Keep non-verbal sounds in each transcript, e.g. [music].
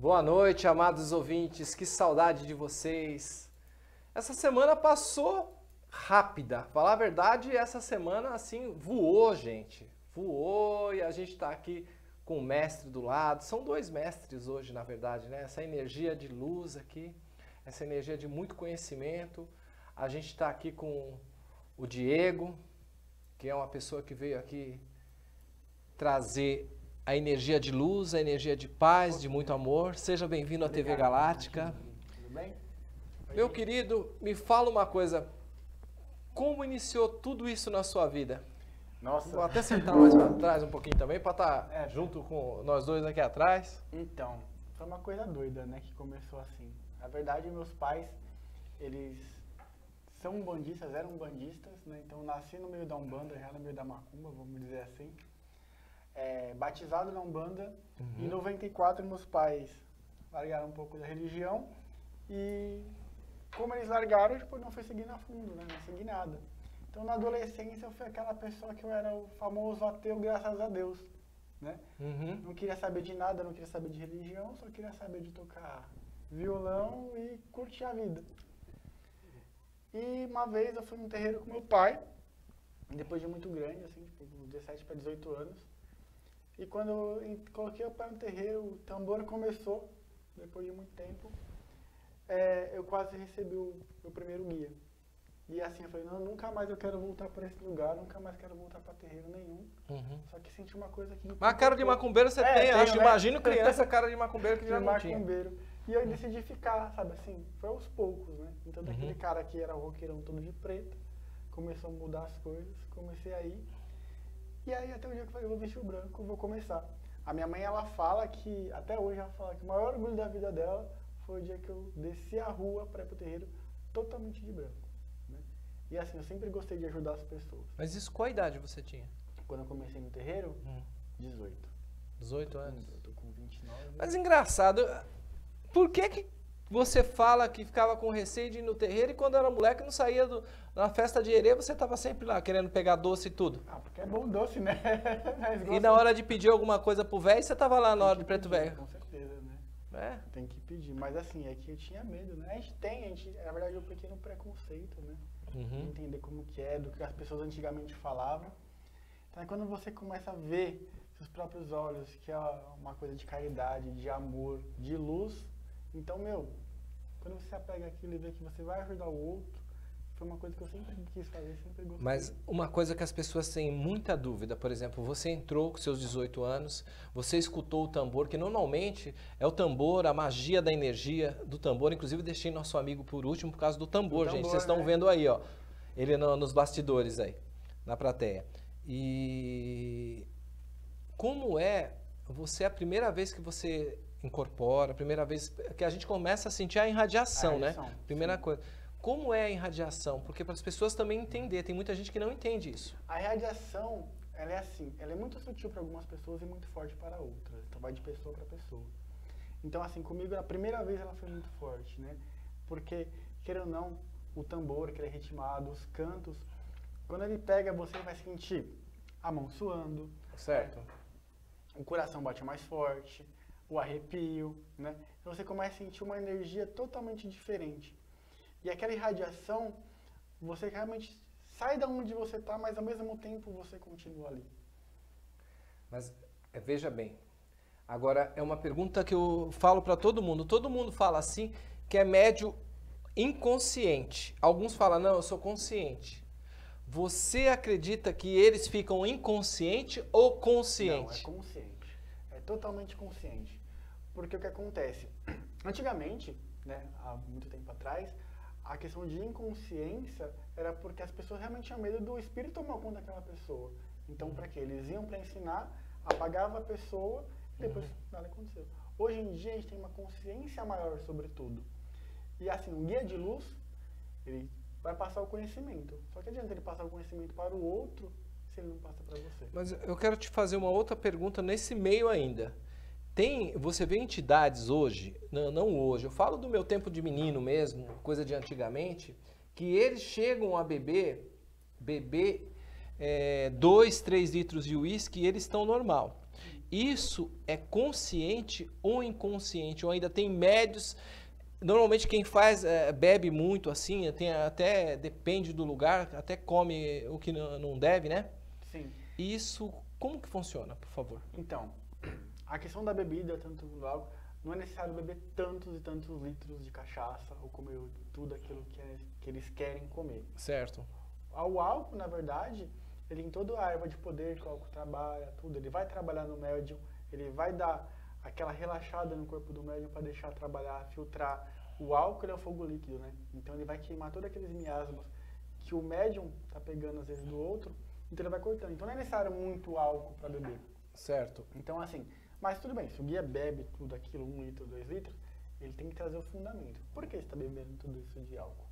Boa noite, amados ouvintes. Que saudade de vocês. Essa semana passou rápida. Falar a verdade, essa semana assim voou, gente. Voou e a gente está aqui com o mestre do lado. São dois mestres hoje, na verdade, né? Essa energia de luz aqui, essa energia de muito conhecimento. A gente está aqui com o Diego, que é uma pessoa que veio aqui trazer a energia de luz, a energia de paz, de muito amor. Seja bem-vindo à TV Galáctica. Tudo bem? Meu querido, me fala uma coisa. Como iniciou tudo isso na sua vida? Nossa. Vou até sentar mais para trás um pouquinho também, para estar É. junto com nós dois aqui atrás. Então, foi uma coisa doida, né, que começou assim. Na verdade, meus pais, eles são bandistas, eram bandistas, né? Então, nasci no meio da Umbanda, já no meio da Macumba, vamos dizer assim. É, batizado na Umbanda. Em 94, meus pais largaram um pouco da religião e como eles largaram, tipo, não fui seguindo a fundo, né? Não segui nada. Então, na adolescência, eu fui aquela pessoa que eu era o famoso ateu, graças a Deus, né? Uhum. Não queria saber de nada, não queria saber de religião, só queria saber de tocar violão e curtir a vida. E uma vez eu fui num terreiro com meu pai, depois de muito grande, assim, tipo, uns 17 para 18 anos. E quando eu coloquei o pé no terreiro, o tambor começou, depois de muito tempo, é, eu quase recebi o meu primeiro guia. E assim, eu falei, não, nunca mais eu quero voltar para esse lugar, nunca mais quero voltar para terreiro nenhum. Uhum. Só que senti uma coisa que... Mas a cara de macumbeiro você É, tem, tenho, acho. né? Imagino [laughs] criança, cara de macumbeiro que já de não tinha. macumbeiro. E eu decidi ficar, sabe assim, foi aos poucos, né? Então daquele Uhum. cara que era roqueirão todo de preto, começou a mudar as coisas, comecei a ir. E aí até o dia que eu falei, eu vou vestir o branco, vou começar. A minha mãe, ela fala que, até hoje ela fala que o maior orgulho da vida dela foi o dia que eu desci a rua para ir pro terreiro totalmente de branco. Né? E assim, eu sempre gostei de ajudar as pessoas. Mas isso qual idade você tinha? Quando eu comecei no terreiro, Hum. 18. 18 anos. Eu tô com 29. Mas engraçado, por que que você fala que ficava com receio de ir no terreiro e quando era moleque não saía do, na festa de herê, você estava sempre lá querendo pegar doce e tudo? Ah, porque é bom doce, né? [laughs] E na hora de pedir alguma coisa pro velho, você tava lá na hora do preto velho. Com certeza, né? É? Tem que pedir. Mas assim, é que eu tinha medo, né? A gente tem, a gente, na verdade, um pequeno preconceito, né? Uhum. entender como que é, do que as pessoas antigamente falavam. Então, é quando você começa a ver seus próprios olhos que é uma coisa de caridade, de amor, de luz, então, meu, quando você apega aquilo e vê que você vai ajudar o outro, foi uma coisa que eu sempre quis fazer, sempre gostei. Mas uma coisa que as pessoas têm muita dúvida, por exemplo, você entrou com seus 18 anos, você escutou o tambor, que normalmente é o tambor, a magia da energia do tambor. Inclusive, deixei nosso amigo por último por causa do tambor, Do gente. tambor, Vocês estão né? vendo aí, ó. Ele no- nos bastidores aí, na plateia. E como é você a primeira vez que você incorpora, a primeira vez que a gente começa a sentir a irradiação, A né? irradiação, Primeira sim. coisa. Como é a irradiação? Porque para as pessoas também entender, tem muita gente que não entende isso. A radiação, ela é assim, ela é muito sutil para algumas pessoas e muito forte para outras. Então vai de pessoa para pessoa. Então assim, comigo a primeira vez ela foi muito forte, né? Porque, querendo ou não, o tambor que ele é ritmado, os cantos, quando ele pega, você vai sentir a mão suando, Certo. o coração bate mais forte, o arrepio, né? Então você começa a sentir uma energia totalmente diferente. E aquela irradiação, você realmente sai da onde você está, mas ao mesmo tempo você continua ali. Mas é, veja bem. Agora é uma pergunta que eu falo para todo mundo. Todo mundo fala assim que é médio inconsciente. Alguns falam não, eu sou consciente. Você acredita que eles ficam inconsciente ou consciente? Não, é consciente. É totalmente consciente. Porque o que acontece? [clears throat] Antigamente, né, há muito tempo atrás, a questão de inconsciência era porque as pessoas realmente tinham medo do espírito tomar conta daquela pessoa. Então, para quê? Eles iam para ensinar, apagava a pessoa e depois nada aconteceu. Hoje em dia, a gente tem uma consciência maior sobre tudo. E assim, um guia de luz, ele vai passar o conhecimento. Só que adianta ele passar o conhecimento para o outro se ele não passa para você. Mas eu quero te fazer uma outra pergunta nesse meio ainda. Tem, você vê entidades hoje, não, não hoje, eu falo do meu tempo de menino mesmo, coisa de antigamente, que eles chegam a beber, beber 2, 3 litros de uísque e eles estão normal. isso é consciente ou inconsciente? Ou ainda tem médios Normalmente quem faz é, bebe muito assim, tem até depende do lugar, até come o que não deve, né? Sim. Isso como que funciona, por favor? Então, a questão da bebida, tanto do álcool, não é necessário beber tantos e tantos litros de cachaça ou comer tudo aquilo que, é, que eles querem comer. Certo. O álcool, na verdade, ele tem toda a erva de poder que o álcool trabalha, tudo. Ele vai trabalhar no médium, ele vai dar aquela relaxada no corpo do médium para deixar trabalhar, filtrar. O álcool é o fogo líquido, né? Então ele vai queimar todos aqueles miasmas que o médium tá pegando às vezes do outro, então ele vai cortando. Então não é necessário muito álcool para beber. Certo. Então assim, mas tudo bem, se o guia bebe tudo aquilo, um litro, dois litros, ele tem que trazer o fundamento. Por que você está bebendo tudo isso de álcool?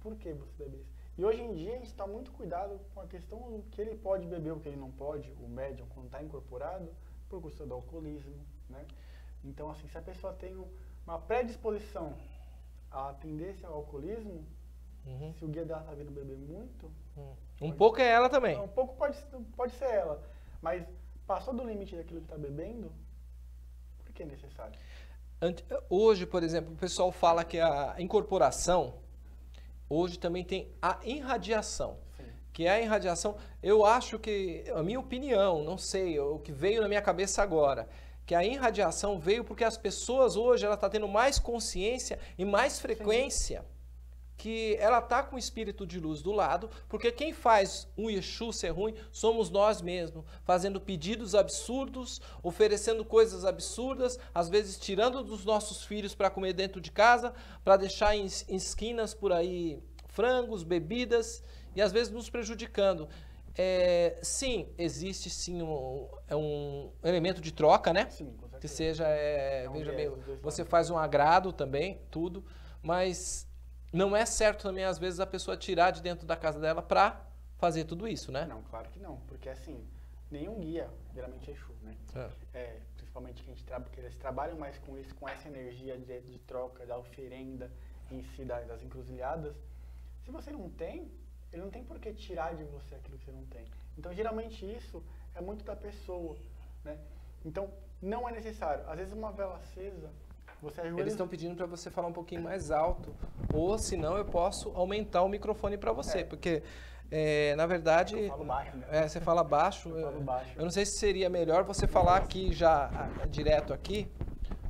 Por que você bebe isso? E hoje em dia a gente está muito cuidado com a questão do que ele pode beber, o que ele não pode, o médium, quando está incorporado, por causa do alcoolismo, né? Então, assim, se a pessoa tem uma predisposição à tendência ao alcoolismo, uhum. se o guia dela está vindo beber muito... Uhum. Um pouco é ela também. Um pouco pode, pode ser ela, mas passou do limite daquilo que está bebendo, por que é necessário? Hoje, por exemplo, o pessoal fala que a incorporação hoje também tem a irradiação. Sim. Que é a irradiação, eu acho que, a minha opinião, não sei, o que veio na minha cabeça agora, que a irradiação veio porque as pessoas hoje ela está tendo mais consciência e mais frequência. Sim que ela está com o espírito de luz do lado, porque quem faz um Exu ser ruim somos nós mesmos, fazendo pedidos absurdos, oferecendo coisas absurdas, às vezes tirando dos nossos filhos para comer dentro de casa, para deixar em, em esquinas por aí frangos, bebidas e às vezes nos prejudicando. É, sim, existe sim um, é um elemento de troca, né? Sim, que seja, é, é um veja bem, você faz um agrado também, tudo, mas não é certo também, às vezes, a pessoa tirar de dentro da casa dela para fazer tudo isso, né? Não, claro que não. Porque, assim, nenhum guia, geralmente é Exu, né? É. É, principalmente que, a gente tra que eles trabalham mais com isso, com essa energia de, de troca, da oferenda em si, das, das encruzilhadas. Se você não tem, ele não tem por que tirar de você aquilo que você não tem. Então, geralmente, isso é muito da pessoa, né? Então, não é necessário. Às vezes, uma vela acesa você ajuda... Eles estão pedindo para você falar um pouquinho mais alto, ou senão eu posso aumentar o microfone para você, é. porque é, na verdade. Eu falo baixo, né? É, você fala baixo. [laughs] Eu, falo baixo. eu não sei se seria melhor você falar aqui já direto aqui,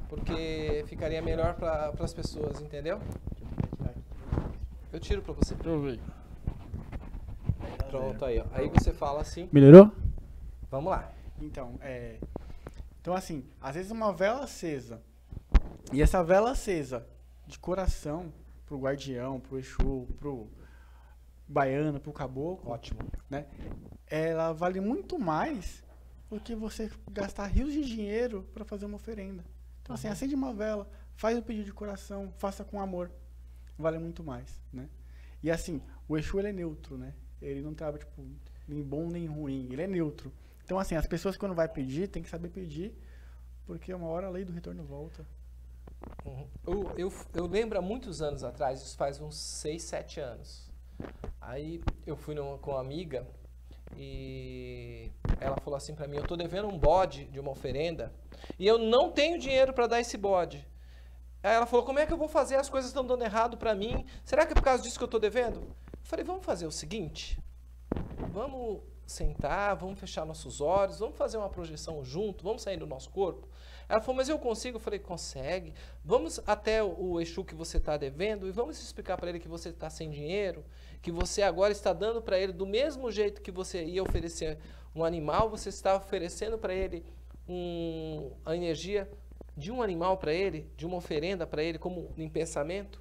porque ficaria melhor para as pessoas, entendeu? Eu tiro para você. Deixa eu ver. Pronto, aí, ó. Aí você fala assim. Melhorou? Vamos lá. Então, é. Então, assim, às vezes uma vela acesa e essa vela acesa de coração pro guardião, pro Exu, pro baiano, pro caboclo, ótimo, né? Ela vale muito mais do que você gastar rios de dinheiro para fazer uma oferenda. Então assim, uhum. assim, acende uma vela, faz o pedido de coração, faça com amor. Vale muito mais, né? E assim, o Exu ele é neutro, né? Ele não trabalha tipo nem bom nem ruim, ele é neutro. Então assim, as pessoas quando vai pedir, tem que saber pedir, porque uma hora a lei do retorno volta. Uhum. Eu, eu, eu, lembro há muitos anos atrás, isso faz uns 6, 7 anos. Aí eu fui numa, com uma amiga e ela falou assim para mim: Eu tô devendo um bode de uma oferenda e eu não tenho dinheiro para dar esse bode. Aí ela falou: Como é que eu vou fazer? As coisas estão dando errado para mim. Será que é por causa disso que eu tô devendo? Eu falei: Vamos fazer o seguinte: Vamos sentar, vamos fechar nossos olhos, vamos fazer uma projeção junto, vamos sair do nosso corpo. Ela falou, mas eu consigo? Eu falei, consegue. Vamos até o Exu que você está devendo e vamos explicar para ele que você está sem dinheiro, que você agora está dando para ele do mesmo jeito que você ia oferecer um animal, você está oferecendo para ele um, a energia de um animal para ele, de uma oferenda para ele, como em pensamento.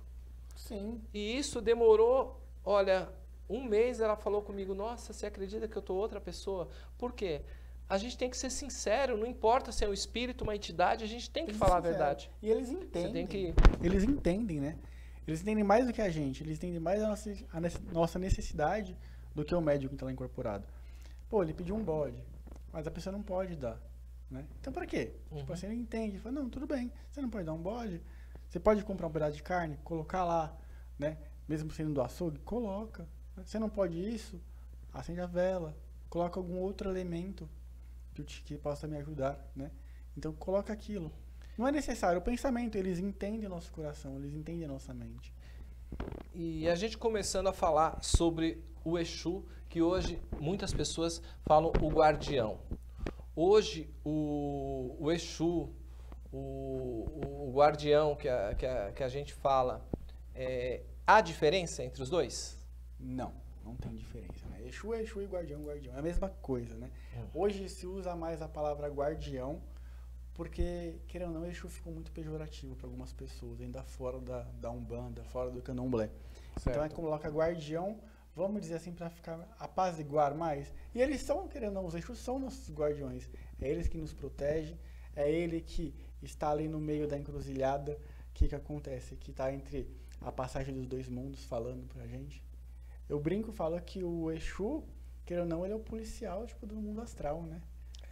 Sim. E isso demorou, olha, um mês ela falou comigo, nossa, você acredita que eu estou outra pessoa? Por quê? A gente tem que ser sincero, não importa se é um espírito, uma entidade, a gente tem que falar sincero. a verdade. E eles entendem. Que... Eles entendem, né? Eles entendem mais do que a gente, eles entendem mais a nossa, a nossa necessidade do que o médico que está lá incorporado. Pô, ele pediu um bode, mas a pessoa não pode dar. Né? Então, para quê? Uhum. Tipo assim, ele entende. Ele fala, não, tudo bem, você não pode dar um bode. Você pode comprar um pedaço de carne, colocar lá, né? Mesmo sendo do açougue, coloca. Você não pode isso, acende a vela, coloca algum outro elemento que, que possa me ajudar, né? Então coloca aquilo. Não é necessário o pensamento, eles entendem o nosso coração, eles entendem a nossa mente. E a gente começando a falar sobre o Exu, que hoje muitas pessoas falam o guardião. Hoje o, o Exu, o, o guardião que a, que, a, que a gente fala, é, há diferença entre os dois? Não, não tem diferença. Exu é Exu e guardião, guardião. É a mesma coisa, né? Hum. Hoje se usa mais a palavra guardião porque, querendo ou não, Exu ficou muito pejorativo para algumas pessoas, ainda fora da, da Umbanda, fora do Candomblé. Certo. Então é coloca guardião, vamos dizer assim, para ficar apaziguar mais. E eles são, querendo ou não, os Exus são nossos guardiões. É eles que nos protegem, é ele que está ali no meio da encruzilhada. O que, que acontece? Que está entre a passagem dos dois mundos falando pra gente. Eu brinco, falo que o Exu, querendo ou não, ele é o policial, tipo, do mundo astral, né?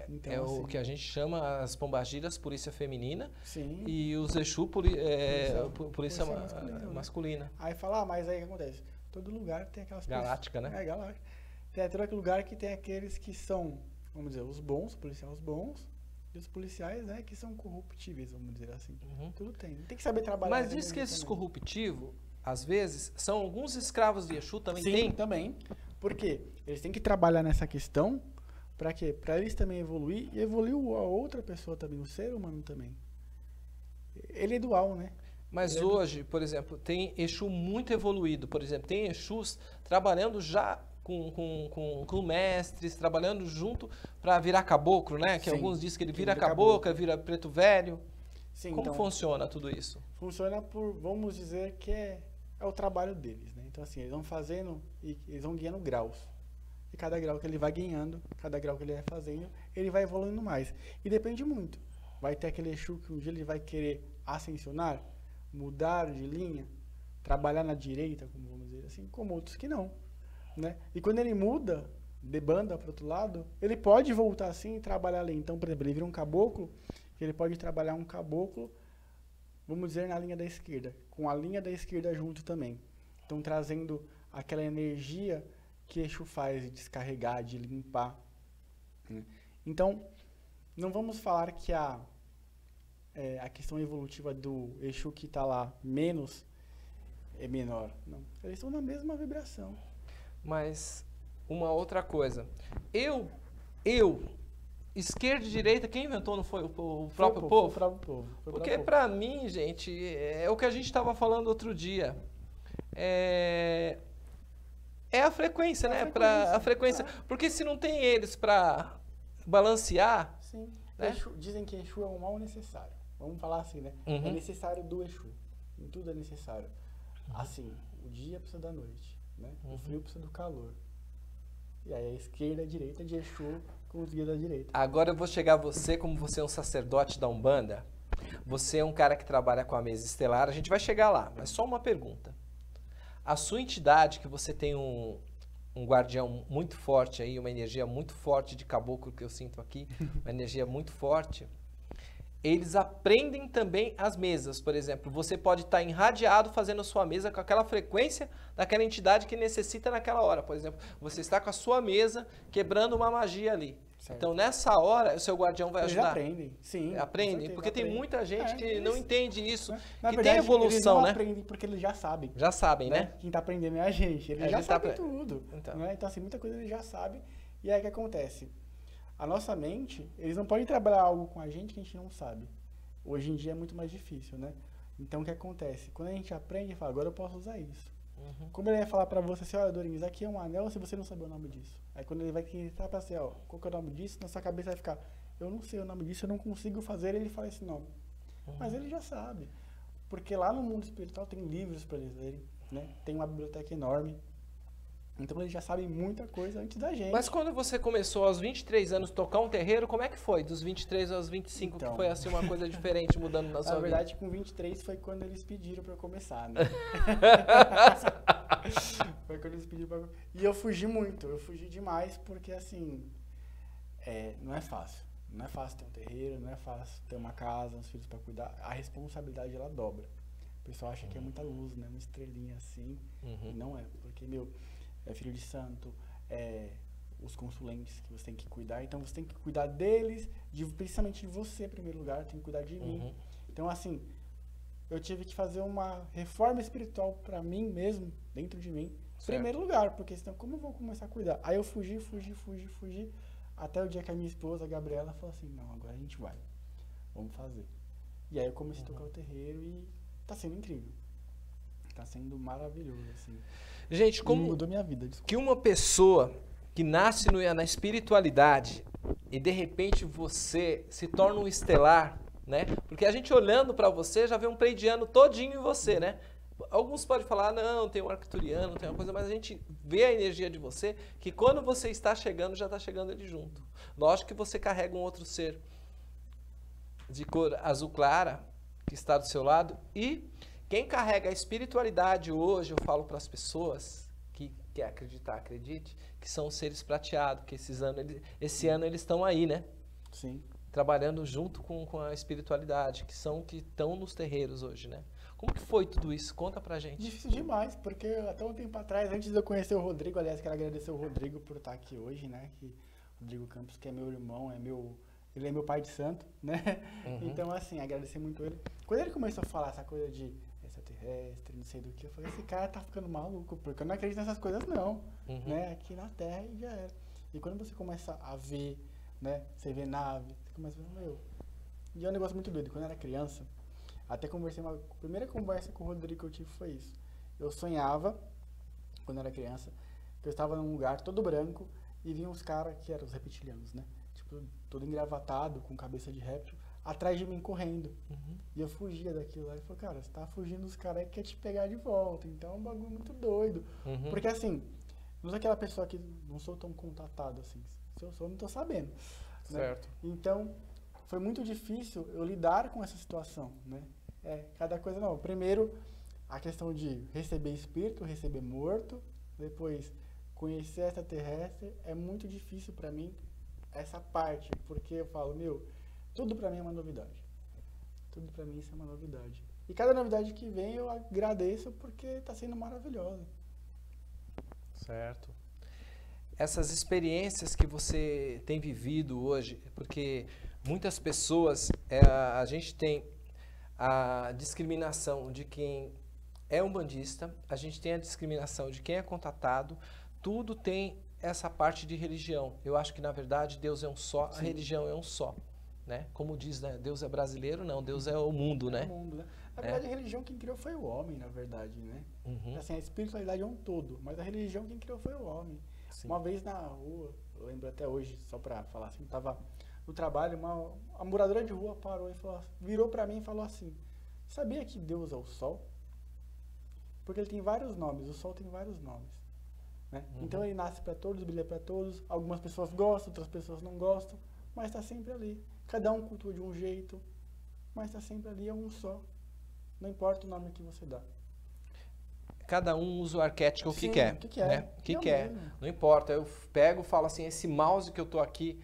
Então, é assim, o que a gente chama as pombagiras polícia feminina sim. e os Exu poli, é, polícia, polícia, masculina. Né? masculina. Aí fala, ah, mas aí o que acontece? Todo lugar tem aquelas Galáctica, pessoas, né? É, galáctica. Tem todo aquele lugar que tem aqueles que são, vamos dizer, os bons, os policiais bons, e os policiais, né, que são corruptíveis, vamos dizer assim. Uhum. Tudo tem. Tem que saber trabalhar. Mas diz que esses corruptivos, às vezes, são alguns escravos de Exu também Sim, tem? também. Por quê? Eles têm que trabalhar nessa questão para quê? Para eles também evoluir e evoluir a outra pessoa também, o ser humano também. Ele é dual, né? Mas Ele hoje, é por exemplo, tem Exu muito evoluído. Por exemplo, tem Exus trabalhando já com, com, com, com mestres, trabalhando junto para virar caboclo, né? Que Sim, alguns dizem que ele vira, vira caboclo, caboclo, vira preto velho. Sim, Como então, funciona tudo isso? Funciona por, vamos dizer que é, é o trabalho deles, né? Então assim, eles vão fazendo e eles vão ganhando graus. E cada grau que ele vai ganhando, cada grau que ele vai fazendo, ele vai evoluindo mais. E depende muito. Vai ter aquele Exu que um dia ele vai querer ascensionar, mudar de linha, trabalhar na direita, como vamos dizer assim, como outros que não. Né? E quando ele muda de banda para outro lado, ele pode voltar assim e trabalhar ali. Então, por exemplo, ele vira um caboclo, ele pode trabalhar um caboclo, vamos dizer, na linha da esquerda, com a linha da esquerda junto também. Então, trazendo aquela energia que Exu faz de descarregar, de limpar. Né? Então, não vamos falar que a, é, a questão evolutiva do Exu que está lá menos é menor. Não. Eles estão na mesma vibração. Mas uma outra coisa. Eu, eu, esquerda e direita, quem inventou não foi o, o próprio foi, povo? Foi o próprio povo. Porque para mim, gente, é o que a gente estava falando outro dia. É, é a frequência, é né? A frequência, pra, a frequência. Ah. Porque se não tem eles para balancear. Sim. Né? Exu, dizem que Exu é um mal necessário. Vamos falar assim, né? Uhum. É necessário do Exu. Em tudo é necessário. Assim, o dia precisa da noite. Né? Uhum. O frio precisa do calor. E aí a esquerda e a direita de Exu com os guias da direita. Agora eu vou chegar a você, como você é um sacerdote da Umbanda. Você é um cara que trabalha com a mesa estelar. A gente vai chegar lá, mas só uma pergunta a sua entidade, que você tem um, um guardião muito forte aí, uma energia muito forte de caboclo que eu sinto aqui, [laughs] uma energia muito forte, eles aprendem também as mesas. Por exemplo, você pode estar irradiado fazendo a sua mesa com aquela frequência daquela entidade que necessita naquela hora. Por exemplo, você está com a sua mesa quebrando uma magia ali. Certo. Então, nessa hora, o seu guardião vai ajudar. Eles aprendem, sim. Aprendem, porque aprendem. tem muita gente é, que eles, não entende isso. Na que verdade, tem evolução, eles não né? aprendem porque eles já sabem. Já sabem, né? né? Quem está aprendendo é a gente. Eles é, já sabem tá... tudo. Então. Né? então, assim, muita coisa eles já sabem. E aí, o que acontece? A nossa mente, eles não podem trabalhar algo com a gente que a gente não sabe. Hoje em dia é muito mais difícil, né? Então, o que acontece? Quando a gente aprende, fala, agora eu posso usar isso. Uhum. Como ele vai falar para você assim, olha, Dorinhos, aqui é um anel se você não sabe o nome disso. Aí quando ele vai tentar pra você, ó, qual que é o nome disso, na sua cabeça vai ficar, eu não sei o nome disso, eu não consigo fazer, ele fala esse nome. Uhum. Mas ele já sabe. Porque lá no mundo espiritual tem livros para eles lerem, né? Tem uma biblioteca enorme. Então eles já sabem muita coisa antes da gente. Mas quando você começou aos 23 anos tocar um terreiro, como é que foi? Dos 23 aos 25, então, que foi assim uma coisa [laughs] diferente mudando na sua vida? Na verdade, vida? com 23 foi quando eles pediram para eu começar, né? foi quando eles pediram pra... [laughs] E eu fugi muito, eu fugi demais, porque assim, é, não é fácil. Não é fácil ter um terreiro, não é fácil ter uma casa, uns filhos para cuidar. A responsabilidade, ela dobra. O pessoal acha que é muita luz, né? Uma estrelinha assim. Uhum. Não é, porque, meu é filho de santo, é os consulentes que você tem que cuidar. Então você tem que cuidar deles, de, principalmente de você em primeiro lugar, tem que cuidar de mim. Uhum. Então assim, eu tive que fazer uma reforma espiritual para mim mesmo, dentro de mim, em primeiro lugar, porque senão como eu vou começar a cuidar? Aí eu fugi, fugi, fugi, fugi, até o dia que a minha esposa, a Gabriela, falou assim, não, agora a gente vai, vamos fazer. E aí eu comecei uhum. a tocar o terreiro e tá sendo incrível. Tá sendo maravilhoso, assim. Gente, como mudou minha vida, desculpa. que uma pessoa que nasce no, na espiritualidade e de repente você se torna um estelar, né? Porque a gente olhando para você já vê um pleidiano todinho em você, né? Alguns podem falar, não, tem um arcturiano, tem uma coisa, mas a gente vê a energia de você, que quando você está chegando, já está chegando ele junto. Lógico que você carrega um outro ser de cor azul clara, que está do seu lado, e quem carrega a espiritualidade hoje, eu falo para as pessoas que quer acreditar, acredite, que são os seres prateados, que esses anos, esse ano eles estão aí, né? Sim. Trabalhando junto com, com a espiritualidade, que são que estão nos terreiros hoje, né? Como que foi tudo isso? Conta pra gente. Difícil demais, porque até um tempo atrás, antes de eu conhecer o Rodrigo, aliás, quero agradecer o Rodrigo por estar aqui hoje, né? Que Rodrigo Campos, que é meu irmão, é meu ele é meu pai de santo, né? Uhum. Então, assim, agradecer muito ele. Quando ele começou a falar essa coisa de extraterrestre, não sei do que, eu falei, esse cara tá ficando maluco, porque eu não acredito nessas coisas, não. Uhum. Né? Aqui na Terra e já era. E quando você começa a ver, né? Você vê nave, você começa a ver, meu. E é um negócio muito doido. Quando eu era criança, até conversei uma. A primeira conversa com o Rodrigo que eu tive foi isso. Eu sonhava, quando eu era criança, que eu estava num lugar todo branco e vinha uns caras que eram os reptilianos, né? Tipo, todo engravatado, com cabeça de réptil, atrás de mim correndo. Uhum. E eu fugia daquilo lá. E falou, cara, você tá fugindo dos caras que quer te pegar de volta. Então é um bagulho muito doido. Uhum. Porque assim, não sou aquela pessoa que não sou tão contatado assim. Se eu sou, não tô sabendo. Né? Certo. Né? Então, foi muito difícil eu lidar com essa situação, né? É, cada coisa não. Primeiro, a questão de receber espírito, receber morto, depois conhecer extraterrestre é muito difícil para mim essa parte, porque eu falo, meu, tudo para mim é uma novidade. Tudo para mim isso é uma novidade. E cada novidade que vem eu agradeço porque está sendo maravilhosa. Certo. Essas experiências que você tem vivido hoje, porque muitas pessoas, é, a gente tem a discriminação de quem é um bandista, a gente tem a discriminação de quem é contatado, tudo tem essa parte de religião. Eu acho que, na verdade, Deus é um só, Sim. a religião é um só. Né? Como diz, né? Deus é brasileiro? Não, Deus é o mundo, né? É o mundo, né? Na é. verdade, é. a religião quem criou foi o homem, na verdade, né? Uhum. Assim, a espiritualidade é um todo, mas a religião quem criou foi o homem. Sim. Uma vez na rua, eu lembro até hoje, só pra falar assim, tava no trabalho, uma, a moradora de rua parou e falou, virou para mim e falou assim, sabia que Deus é o sol? Porque ele tem vários nomes, o sol tem vários nomes. Né? Uhum. Então ele nasce para todos, brilha para todos. Algumas pessoas gostam, outras pessoas não gostam, mas está sempre ali. Cada um cultua de um jeito, mas está sempre ali, é um só. Não importa o nome que você dá. Cada um usa o arquétipo Sim, que quer. que quer. Né? que quer. Não importa. Eu pego e falo assim, esse mouse que eu tô aqui,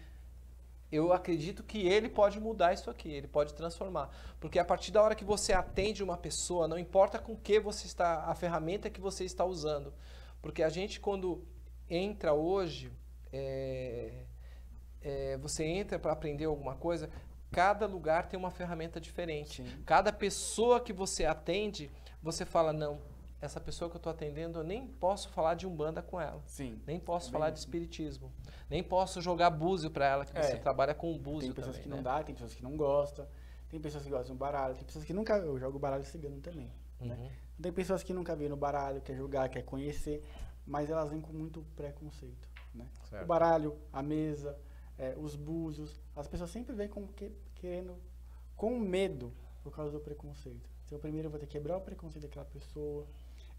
eu acredito que ele pode mudar isso aqui, ele pode transformar. Porque a partir da hora que você atende uma pessoa, não importa com que você está, a ferramenta que você está usando, porque a gente, quando entra hoje, é, é, você entra para aprender alguma coisa, cada lugar tem uma ferramenta diferente. Sim. Cada pessoa que você atende, você fala, não, essa pessoa que eu estou atendendo, eu nem posso falar de umbanda com ela. Sim. Nem posso é falar de espiritismo. Nem posso jogar búzio para ela, que é. você trabalha com búzio Tem pessoas também, que né? não dá, tem pessoas que não gostam, tem pessoas que gostam do baralho, tem pessoas que nunca... Eu jogo baralho cigano também, né? uhum. né? Tem pessoas que nunca viram no baralho, quer jogar, quer conhecer, mas elas vêm com muito preconceito. Né? O baralho, a mesa, é, os búzios, as pessoas sempre vêm com, que, querendo, com medo por causa do preconceito. Então, primeiro eu vou ter que quebrar o preconceito daquela pessoa,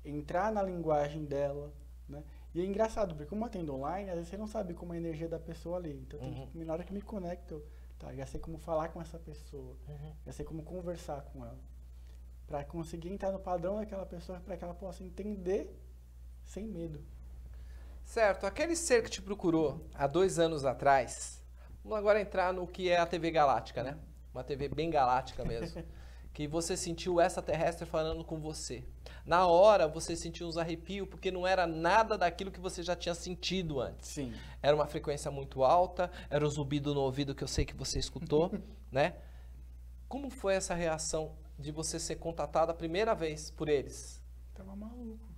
entrar na linguagem dela, né? E é engraçado, porque como eu atendo online, às vezes você não sabe como é a energia da pessoa ali. Então, uhum. que, na hora que me conecto, tá, já sei como falar com essa pessoa, uhum. já sei como conversar com ela para conseguir entrar no padrão daquela pessoa, para que ela possa entender sem medo. Certo. Aquele ser que te procurou há dois anos atrás, vamos agora entrar no que é a TV Galáctica, né? Uma TV bem galáctica mesmo. [laughs] que você sentiu essa terrestre falando com você. Na hora você sentiu uns arrepios porque não era nada daquilo que você já tinha sentido antes. Sim. Era uma frequência muito alta, era um zumbido no ouvido que eu sei que você escutou, [laughs] né? Como foi essa reação de você ser contatado a primeira vez por eles? Tava maluco,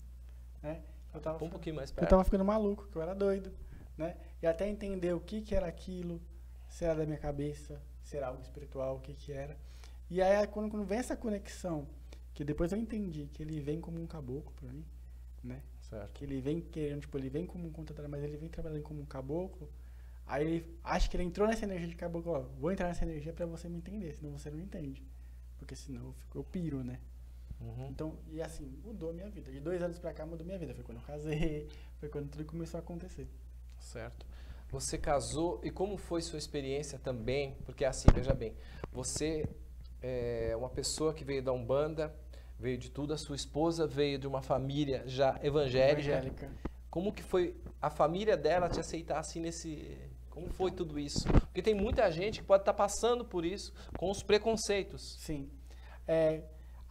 né? Eu tava, Um pouquinho mais eu perto. tava ficando maluco, que eu era doido, né? E até entender o que que era aquilo, se era da minha cabeça, se era algo espiritual, o que que era. E aí quando, quando vem essa conexão, que depois eu entendi que ele vem como um caboclo pra mim, né? Certo. que ele vem querendo, tipo, ele vem como um contador, mas ele vem trabalhando como um caboclo. Aí ele acha que ele entrou nessa energia de caboclo, ó, vou entrar nessa energia pra você me entender, senão você não entende. Porque senão eu, fico, eu piro, né? Uhum. Então, e assim, mudou minha vida. De dois anos pra cá mudou minha vida. Foi quando eu casei, [laughs] foi quando tudo começou a acontecer. Certo. Você casou e como foi sua experiência também? Porque assim, veja bem, você é uma pessoa que veio da Umbanda, veio de tudo, a sua esposa veio de uma família já evangélica. Evangélica. Como que foi a família dela te aceitar assim nesse. Como foi tudo isso? Porque tem muita gente que pode estar passando por isso com os preconceitos. Sim. É,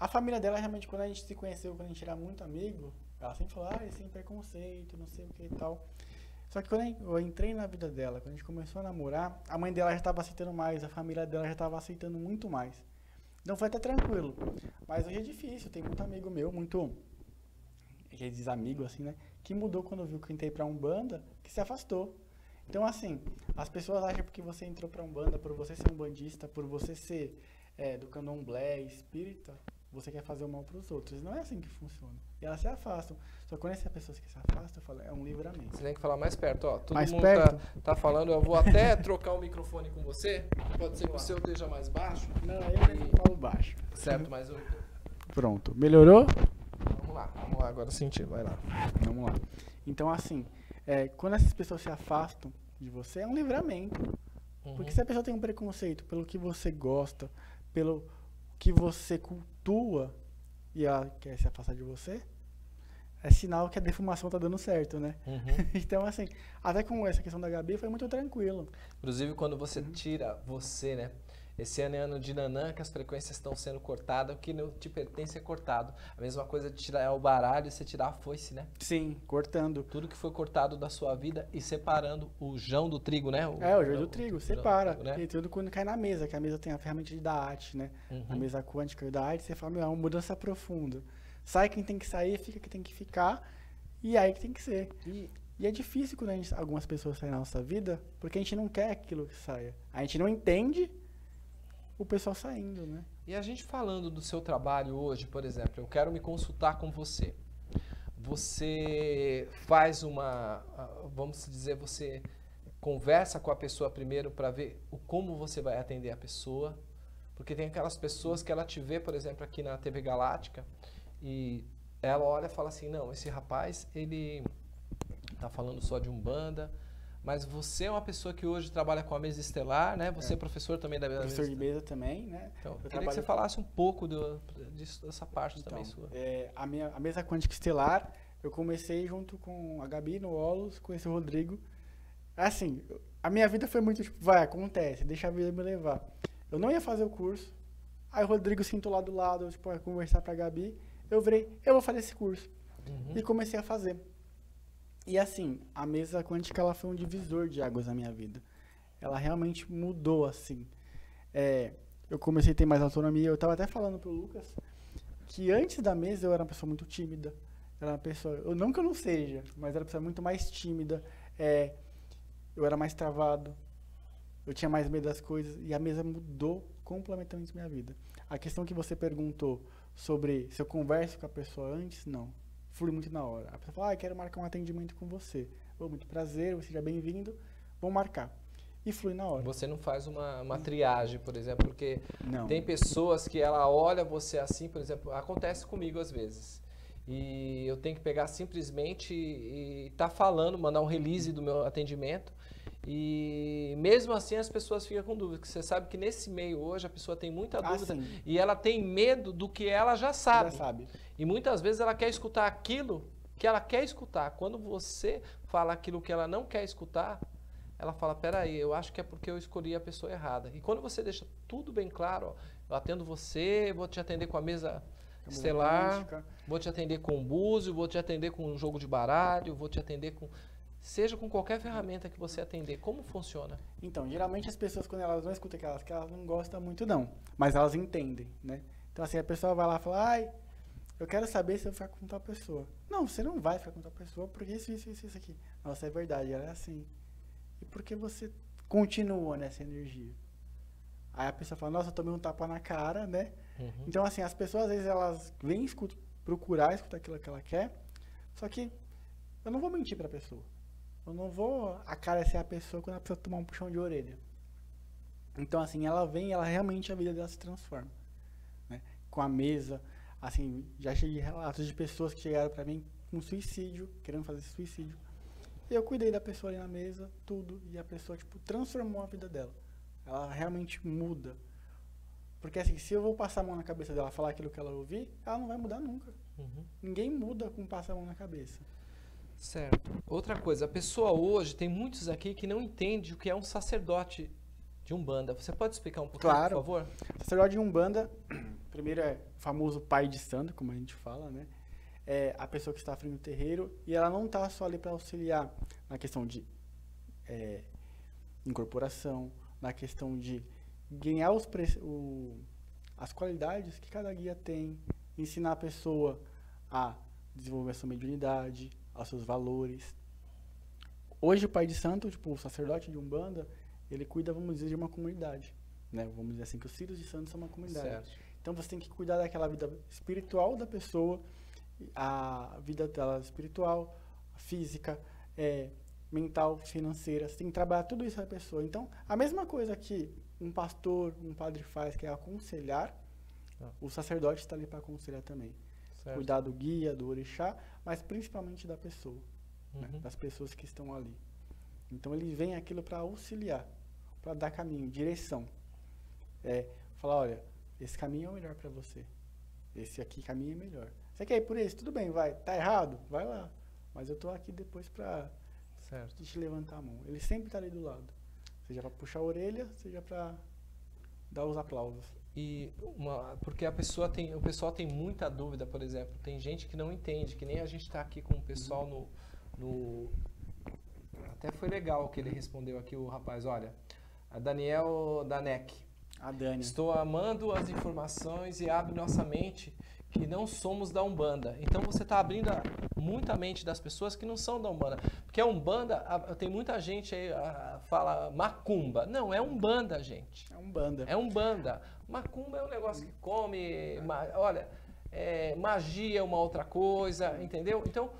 a família dela, realmente, quando a gente se conheceu, quando a gente era muito amigo, ela sempre falou, ah, sem preconceito, não sei o que e tal. Só que quando eu entrei na vida dela, quando a gente começou a namorar, a mãe dela já estava aceitando mais, a família dela já estava aceitando muito mais. Então foi até tranquilo. Mas hoje é difícil, tem muito amigo meu, muito. Que diz amigo, assim, né? Que mudou quando viu que eu entrei pra Umbanda, que se afastou. Então, assim, as pessoas acham porque você entrou pra Umbanda, por você ser um bandista, por você ser é, do candomblé, espírita, você quer fazer o mal pros outros. Não é assim que funciona. E elas se afastam. Só que quando essas pessoas que se afastam, eu falo, é um livramento. Você tem que falar mais perto, ó. Todo Mais mundo perto? Tá, tá falando, eu vou até trocar o microfone com você. Pode ser que o seu esteja mais baixo. Não, eu mesmo falo baixo. Certo, mas eu... Pronto. Melhorou? vamos lá, vamos lá, agora senti, vai lá. Vamos lá. Então, assim, é, quando essas pessoas se afastam de você, é um livramento. Uhum. Porque se a pessoa tem um preconceito pelo que você gosta, pelo que você cultua e ela quer se afastar de você, é sinal que a defumação tá dando certo, né? Uhum. [laughs] Então, assim, até com essa questão da Gabi foi muito tranquilo. Inclusive, quando você tira você, né? Esse ano é ano de Nanã, que as frequências estão sendo cortadas, o que não te pertence é cortado. A mesma coisa de tirar o baralho e você tirar a foice, né? Sim, cortando. Tudo que foi cortado da sua vida e separando o jão do trigo, né? É, o joio do trigo, jão do separa. trigo, né? E tudo quando cai na mesa, que a mesa tem a ferramenta de da arte, né? A Uhum. mesa quântica da arte, você fala, meu, é uma mudança profunda. Sai quem tem que sair, fica quem tem que ficar, e é aí que tem que ser. E E é difícil quando a gente, algumas pessoas saem na nossa vida, porque a gente não quer aquilo que saia. A gente não entende o pessoal saindo, né? E a gente falando do seu trabalho hoje, por exemplo, eu quero me consultar com você. Você faz uma, ah, vamos dizer, você conversa com a pessoa primeiro para ver o como você vai atender a pessoa, porque tem aquelas pessoas que ela te vê, por exemplo, aqui na TV Galáctica e ela olha e fala assim, não, esse rapaz ele tá falando só de umbanda, mas você é uma pessoa que hoje trabalha com a mesa estelar, né? Você é, professor também da mesa Professor de mesa também, né? então, Eu queria que trabalho- você falasse um pouco do, disso, dessa parte Então, também sua. é, a, minha, a mesa quântica estelar, eu comecei junto com a Gabi no Olos, conheci o Rodrigo. Assim, a minha vida foi muito tipo, vai, acontece, deixa a vida me levar. Eu não ia fazer o curso, aí o Rodrigo sentou lá do lado, tipo, ia conversar pra Gabi. Eu virei, eu vou fazer esse curso. Uhum. E comecei a fazer. E assim, a mesa quântica ela foi um divisor de águas na minha vida. Ela realmente mudou assim. É, eu comecei a ter mais autonomia. Eu estava até falando pro Lucas que antes da mesa eu era uma pessoa muito tímida. Era uma pessoa, eu não que eu não seja, mas era uma pessoa muito mais tímida. É, eu era mais travado. Eu tinha mais medo das coisas e a mesa mudou completamente minha vida. A questão que você perguntou sobre se eu converso com a pessoa antes, não. Flui muito na hora. A pessoa fala, ah, quero marcar um atendimento com você. Ô, muito prazer, seja bem-vindo. Vamos marcar. E flui na hora. Você não faz uma, uma triagem, por exemplo, porque Não. tem pessoas que ela olha você assim, por exemplo, acontece comigo às vezes. E eu tenho que pegar simplesmente e estar falando, mandar um release do meu atendimento. E mesmo assim as pessoas ficam com dúvida, porque você sabe que nesse meio hoje a pessoa tem muita Ah, dúvida sim. e ela tem medo do que ela já sabe. Já sabe. E muitas vezes ela quer escutar aquilo que ela quer escutar. Quando você fala aquilo que ela não quer escutar, ela fala, peraí, eu acho que é porque eu escolhi a pessoa errada. E quando você deixa tudo bem claro, ó, eu atendo você, vou te atender com a mesa estelar, vou te atender com um búzio, vou te atender com um jogo de baralho, vou te atender com... Seja com qualquer ferramenta que você atender, como funciona? Então, geralmente as pessoas, quando elas não escutam aquelas que elas não gostam muito, não. Mas elas entendem, né? Então, assim, a pessoa vai lá e fala, ai, eu quero saber se eu ficar com tal pessoa. Não, você não vai ficar com tal pessoa, porque isso, isso, isso, isso aqui. Nossa, é verdade, ela é assim. E por que você continua nessa energia? Aí a pessoa fala, nossa, eu tomei um tapa na cara, né? Uhum. Então, assim, as pessoas, às vezes, elas vêm escutar, procurar escutar aquilo que ela quer, só que eu não vou mentir pra pessoa. Eu não vou acariciar a pessoa quando a pessoa tomar um puxão de orelha. Então, assim, ela vem ela realmente, a vida dela se transforma. Né? Com a mesa, assim, já cheguei relatos de pessoas que chegaram para mim com suicídio, querendo fazer suicídio. E eu cuidei da pessoa ali na mesa, tudo, e a pessoa, tipo, transformou a vida dela. Ela realmente muda. Porque, assim, se eu vou passar a mão na cabeça dela falar aquilo que ela ouvir, ela não vai mudar nunca. Uhum. Ninguém muda com passar a mão na cabeça. Certo. Outra coisa, a pessoa hoje, tem muitos aqui que não entende o que é um sacerdote de Umbanda. Você pode explicar um pouquinho, claro. por favor? Sacerdote de Umbanda, [clears throat] primeiro é o famoso pai de santo, como a gente fala, né? É a pessoa que está à frente do terreiro e ela não está só ali para auxiliar na questão de é, incorporação, na questão de ganhar os o, as qualidades que cada guia tem, ensinar a pessoa a desenvolver a sua mediunidade, aos seus valores. Hoje o pai de santo, tipo o sacerdote de Umbanda, ele cuida, vamos dizer, de uma comunidade. Né? Vamos dizer assim, que os filhos de santos são uma comunidade. Certo. Então você tem que cuidar daquela vida espiritual da pessoa, a vida dela espiritual, física, é, mental, financeira. Você tem que trabalhar tudo isso na pessoa. Então, a mesma coisa que um pastor, um padre faz, que é aconselhar, ah. o sacerdote está ali para aconselhar também. Certo. Cuidar do guia, do orixá, mas principalmente da pessoa, né? uhum. né? das pessoas que estão ali. Então ele vem aquilo para auxiliar, para dar caminho, direção. É, falar, olha, esse caminho é o melhor para você. Esse aqui caminho é melhor. Você quer ir por esse? Tudo bem, vai. Tá errado? Vai lá. Mas eu tô aqui depois para te levantar a mão. Ele sempre tá ali do lado. Seja para puxar a orelha, seja para dar os aplausos. E uma, porque a pessoa tem, o pessoal tem muita dúvida, por exemplo, tem gente que não entende, que nem a gente está aqui com o pessoal no, no até foi legal que ele respondeu aqui o rapaz, olha, a Daniel Danek. A Dani. Estou amando as informações e abre nossa mente que não somos da Umbanda. Então você está abrindo a, muita mente das pessoas que não são da Umbanda. Porque a Umbanda, a, tem muita gente aí a, fala macumba. Não, é Umbanda, gente. É Umbanda. É Umbanda. Macumba é um negócio que come, ma, olha, é, magia é uma outra coisa, entendeu? Então,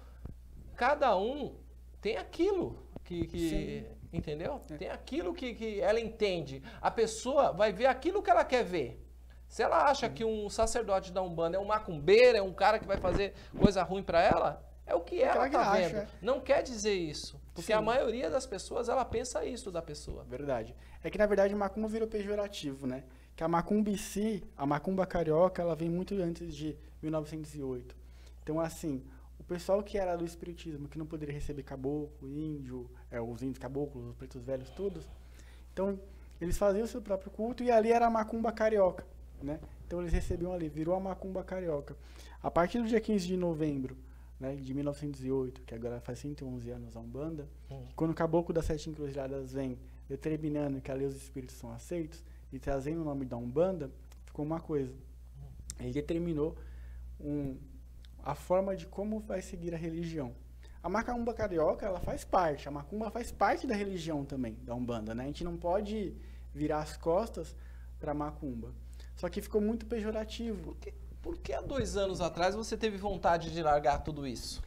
cada um tem aquilo que, que entendeu? É. Tem aquilo que, que ela entende. A pessoa vai ver aquilo que ela quer ver. Se ela acha que um sacerdote da Umbanda é um macumbeiro, é um cara que vai fazer coisa ruim para ela, é o que ela está vendo. Acha. Não quer dizer isso. Porque Sim. a maioria das pessoas, ela pensa isso da pessoa. Verdade. É que, na verdade, macumba virou pejorativo, né? Que a macumba em si, a macumba carioca, ela vem muito antes de 1908. Então, assim, o pessoal que era do espiritismo, que não poderia receber caboclo, índio, é, os índios caboclos, os pretos velhos, todos. Então, eles faziam o seu próprio culto e ali era a macumba carioca, né? Então, eles recebiam ali, virou a macumba carioca. A partir do dia 15 de novembro né, de 1908, que agora faz 111 anos a Umbanda, hum. quando o caboclo das sete encruzilhadas vem determinando que ali os espíritos são aceitos e trazendo o nome da Umbanda, ficou uma coisa. Ele determinou um, a forma de como vai seguir a religião. A macumba carioca, ela faz parte, a macumba faz parte da religião também, da Umbanda, né? A gente não pode virar as costas para macumba. Só que ficou muito pejorativo. Por que, por que há dois anos atrás você teve vontade de largar tudo isso?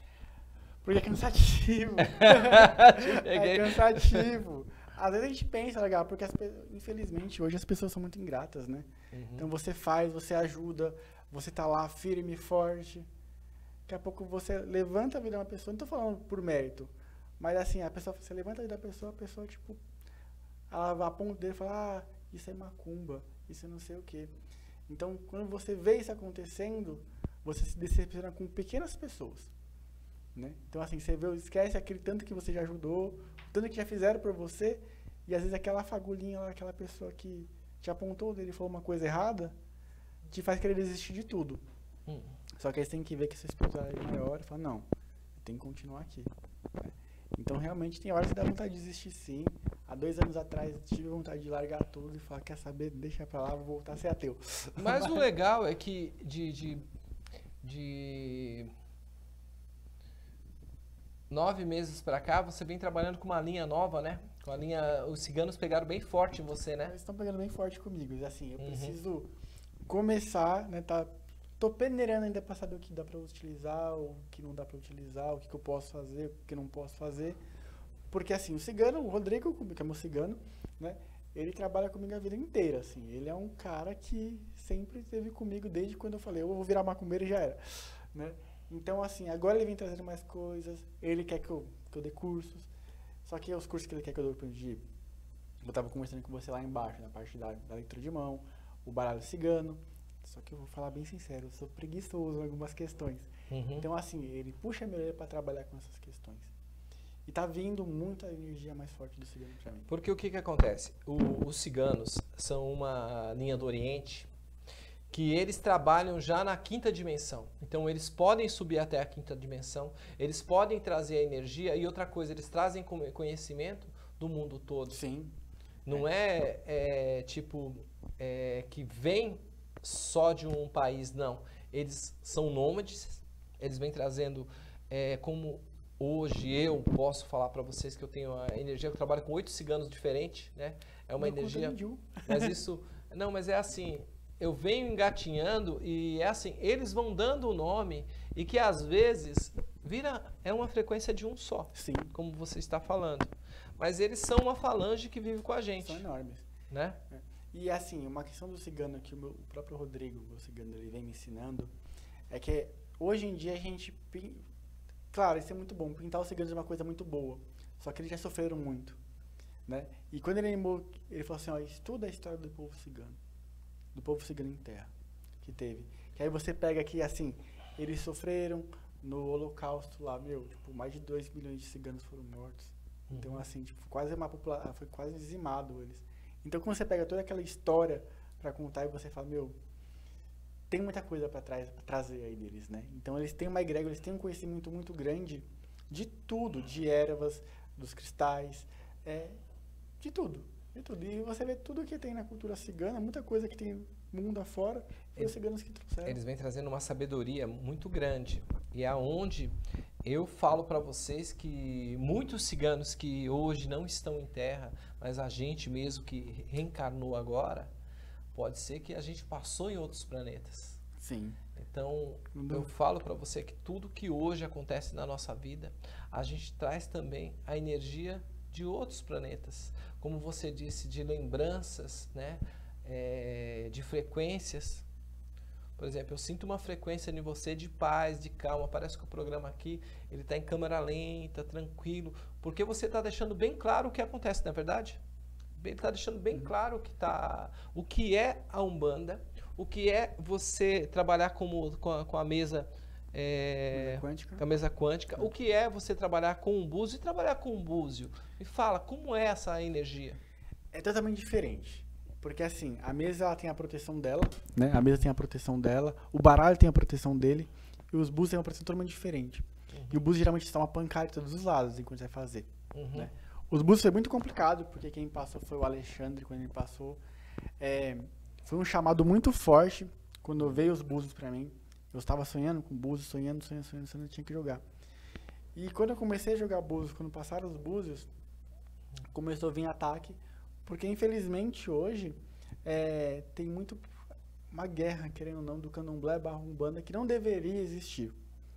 Porque é cansativo. [laughs] é cansativo. Às vezes a gente pensa legal, porque as, infelizmente hoje as pessoas são muito ingratas, né? Uhum. Então você faz, você ajuda, você tá lá firme, forte. Daqui a pouco você levanta a vida de uma pessoa, não estou falando por mérito, mas assim, a pessoa, você levanta a vida da pessoa, a pessoa, tipo, ela aponta dele e fala, ah, isso é macumba, isso é não sei o quê. Então, quando você vê isso acontecendo, você se decepciona com pequenas pessoas. Né? Então, assim, você vê, esquece aquele tanto que você já ajudou, o tanto que já fizeram por você, e às vezes aquela fagulhinha lá, aquela pessoa que te apontou dele falou uma coisa errada, te faz querer desistir de tudo. Hum. Só que aí você tem que ver que essa responsabilidade é maior e falar, não, tenho que continuar aqui. Né? Então, realmente, tem horas que dá vontade de desistir sim. Há dois anos atrás, tive vontade de largar tudo e falar, quer saber, deixa pra lá, vou voltar a ser ateu. Mas o [laughs] legal é que de, de, de nove meses pra cá, você vem trabalhando com uma linha nova, né? Com a linha, os ciganos pegaram bem forte em você, né? Eles estão pegando bem forte comigo. E assim, eu uhum. preciso começar, né? Tá, tô peneirando ainda para saber o que dá para utilizar, o que não dá para utilizar, o que, que, eu posso fazer, o que não posso fazer. Porque assim, o cigano, o Rodrigo, que é meu cigano, né? Ele trabalha comigo a vida inteira, assim. Ele é um cara que sempre esteve comigo desde quando eu falei, eu vou virar macumbeiro e já era, né? Então, assim, agora ele vem trazendo mais coisas, ele quer que eu, que eu dê cursos, só que os cursos que ele quer que eu dê, por exemplo, eu estava conversando com você lá embaixo, na parte da, da leitura de mão, o baralho cigano. Só que eu vou falar bem sincero, eu sou preguiçoso em algumas questões. Uhum. Então, assim, ele puxa a minha para trabalhar com essas questões. E tá vindo muita energia mais forte do cigano para mim. Porque o que que acontece? O, os ciganos são uma linha do Oriente que eles trabalham já na quinta dimensão. Então eles podem subir até a quinta dimensão, eles podem trazer a energia e outra coisa, eles trazem conhecimento do mundo todo. Sim. Não é, é, é tipo é, que vem só de um país, não. Eles são nômades, eles vêm trazendo, é, como hoje eu posso falar para vocês que eu tenho a energia, eu trabalho com oito ciganos diferentes, né? É uma Não energia. Mas [laughs] isso. Não, mas é assim, eu venho engatinhando e é assim, eles vão dando o nome e que às vezes vira é uma frequência de um só. Sim. Como você está falando. Mas eles são uma falange que vive com a gente. São enormes. Né? É. E assim, uma questão do cigano que o, meu, o próprio Rodrigo, o cigano, ele vem me ensinando, é que hoje em dia a gente. Claro, isso é muito bom. Pintar os ciganos é uma coisa muito boa. Só que eles já sofreram muito. Né? E quando ele, ele falou assim: ó, estuda a história do povo cigano. Do povo cigano em terra. Que teve. Que aí você pega aqui, assim, eles sofreram no Holocausto lá, meu, tipo, mais de 2 milhões de ciganos foram mortos. Então, uhum. assim, tipo, quase uma população, foi quase dizimado eles. Então, quando você pega toda aquela história para contar e você fala, meu, tem muita coisa para trás pra trazer aí deles, né? Então, eles têm uma egrégora, eles têm um conhecimento muito grande de tudo, de ervas, dos cristais, é, de tudo, tudo. E você vê tudo que tem na cultura cigana, muita coisa que tem mundo afora, foi os ciganos que trouxeram. Eles vêm trazendo uma sabedoria muito grande. E é aonde eu falo para vocês que muitos ciganos que hoje não estão em terra, mas a gente mesmo que reencarnou agora, pode ser que a gente passou em outros planetas. Sim. Então, eu falo para você que tudo que hoje acontece na nossa vida, a gente traz também a energia de outros planetas. Como você disse, de lembranças, né? É, de frequências por exemplo, eu sinto uma frequência em você de paz, de calma. Parece que o programa aqui ele está em câmera lenta, tranquilo, porque você está deixando bem claro o que acontece, não é verdade? Ele está deixando bem uhum. claro que tá, o que é a umbanda, o que é você trabalhar como, com, a, com a mesa é, com a mesa quântica, o que é você trabalhar com um búzio e trabalhar com um búzio. Me fala, como é essa energia? É totalmente diferente. Porque assim, a mesa ela tem a proteção dela, né? A mesa tem a proteção dela, o baralho tem a proteção dele, e os bus têm uma proteção totalmente diferente. Uhum. E o bus geralmente está uma pancada de todos os lados enquanto vai fazer. Uhum. Né? Os bus foi muito complicado, porque quem passou foi o Alexandre, quando ele passou. É, foi um chamado muito forte quando veio os búzios para mim. Eu estava sonhando com búzios, sonhando, sonhando, sonhando, sonhando, tinha que jogar. E quando eu comecei a jogar búzios, quando passaram os búzios, começou a vir ataque porque, infelizmente, hoje é, tem muito uma guerra, querendo ou não, do candomblé barra umbanda que não deveria existir.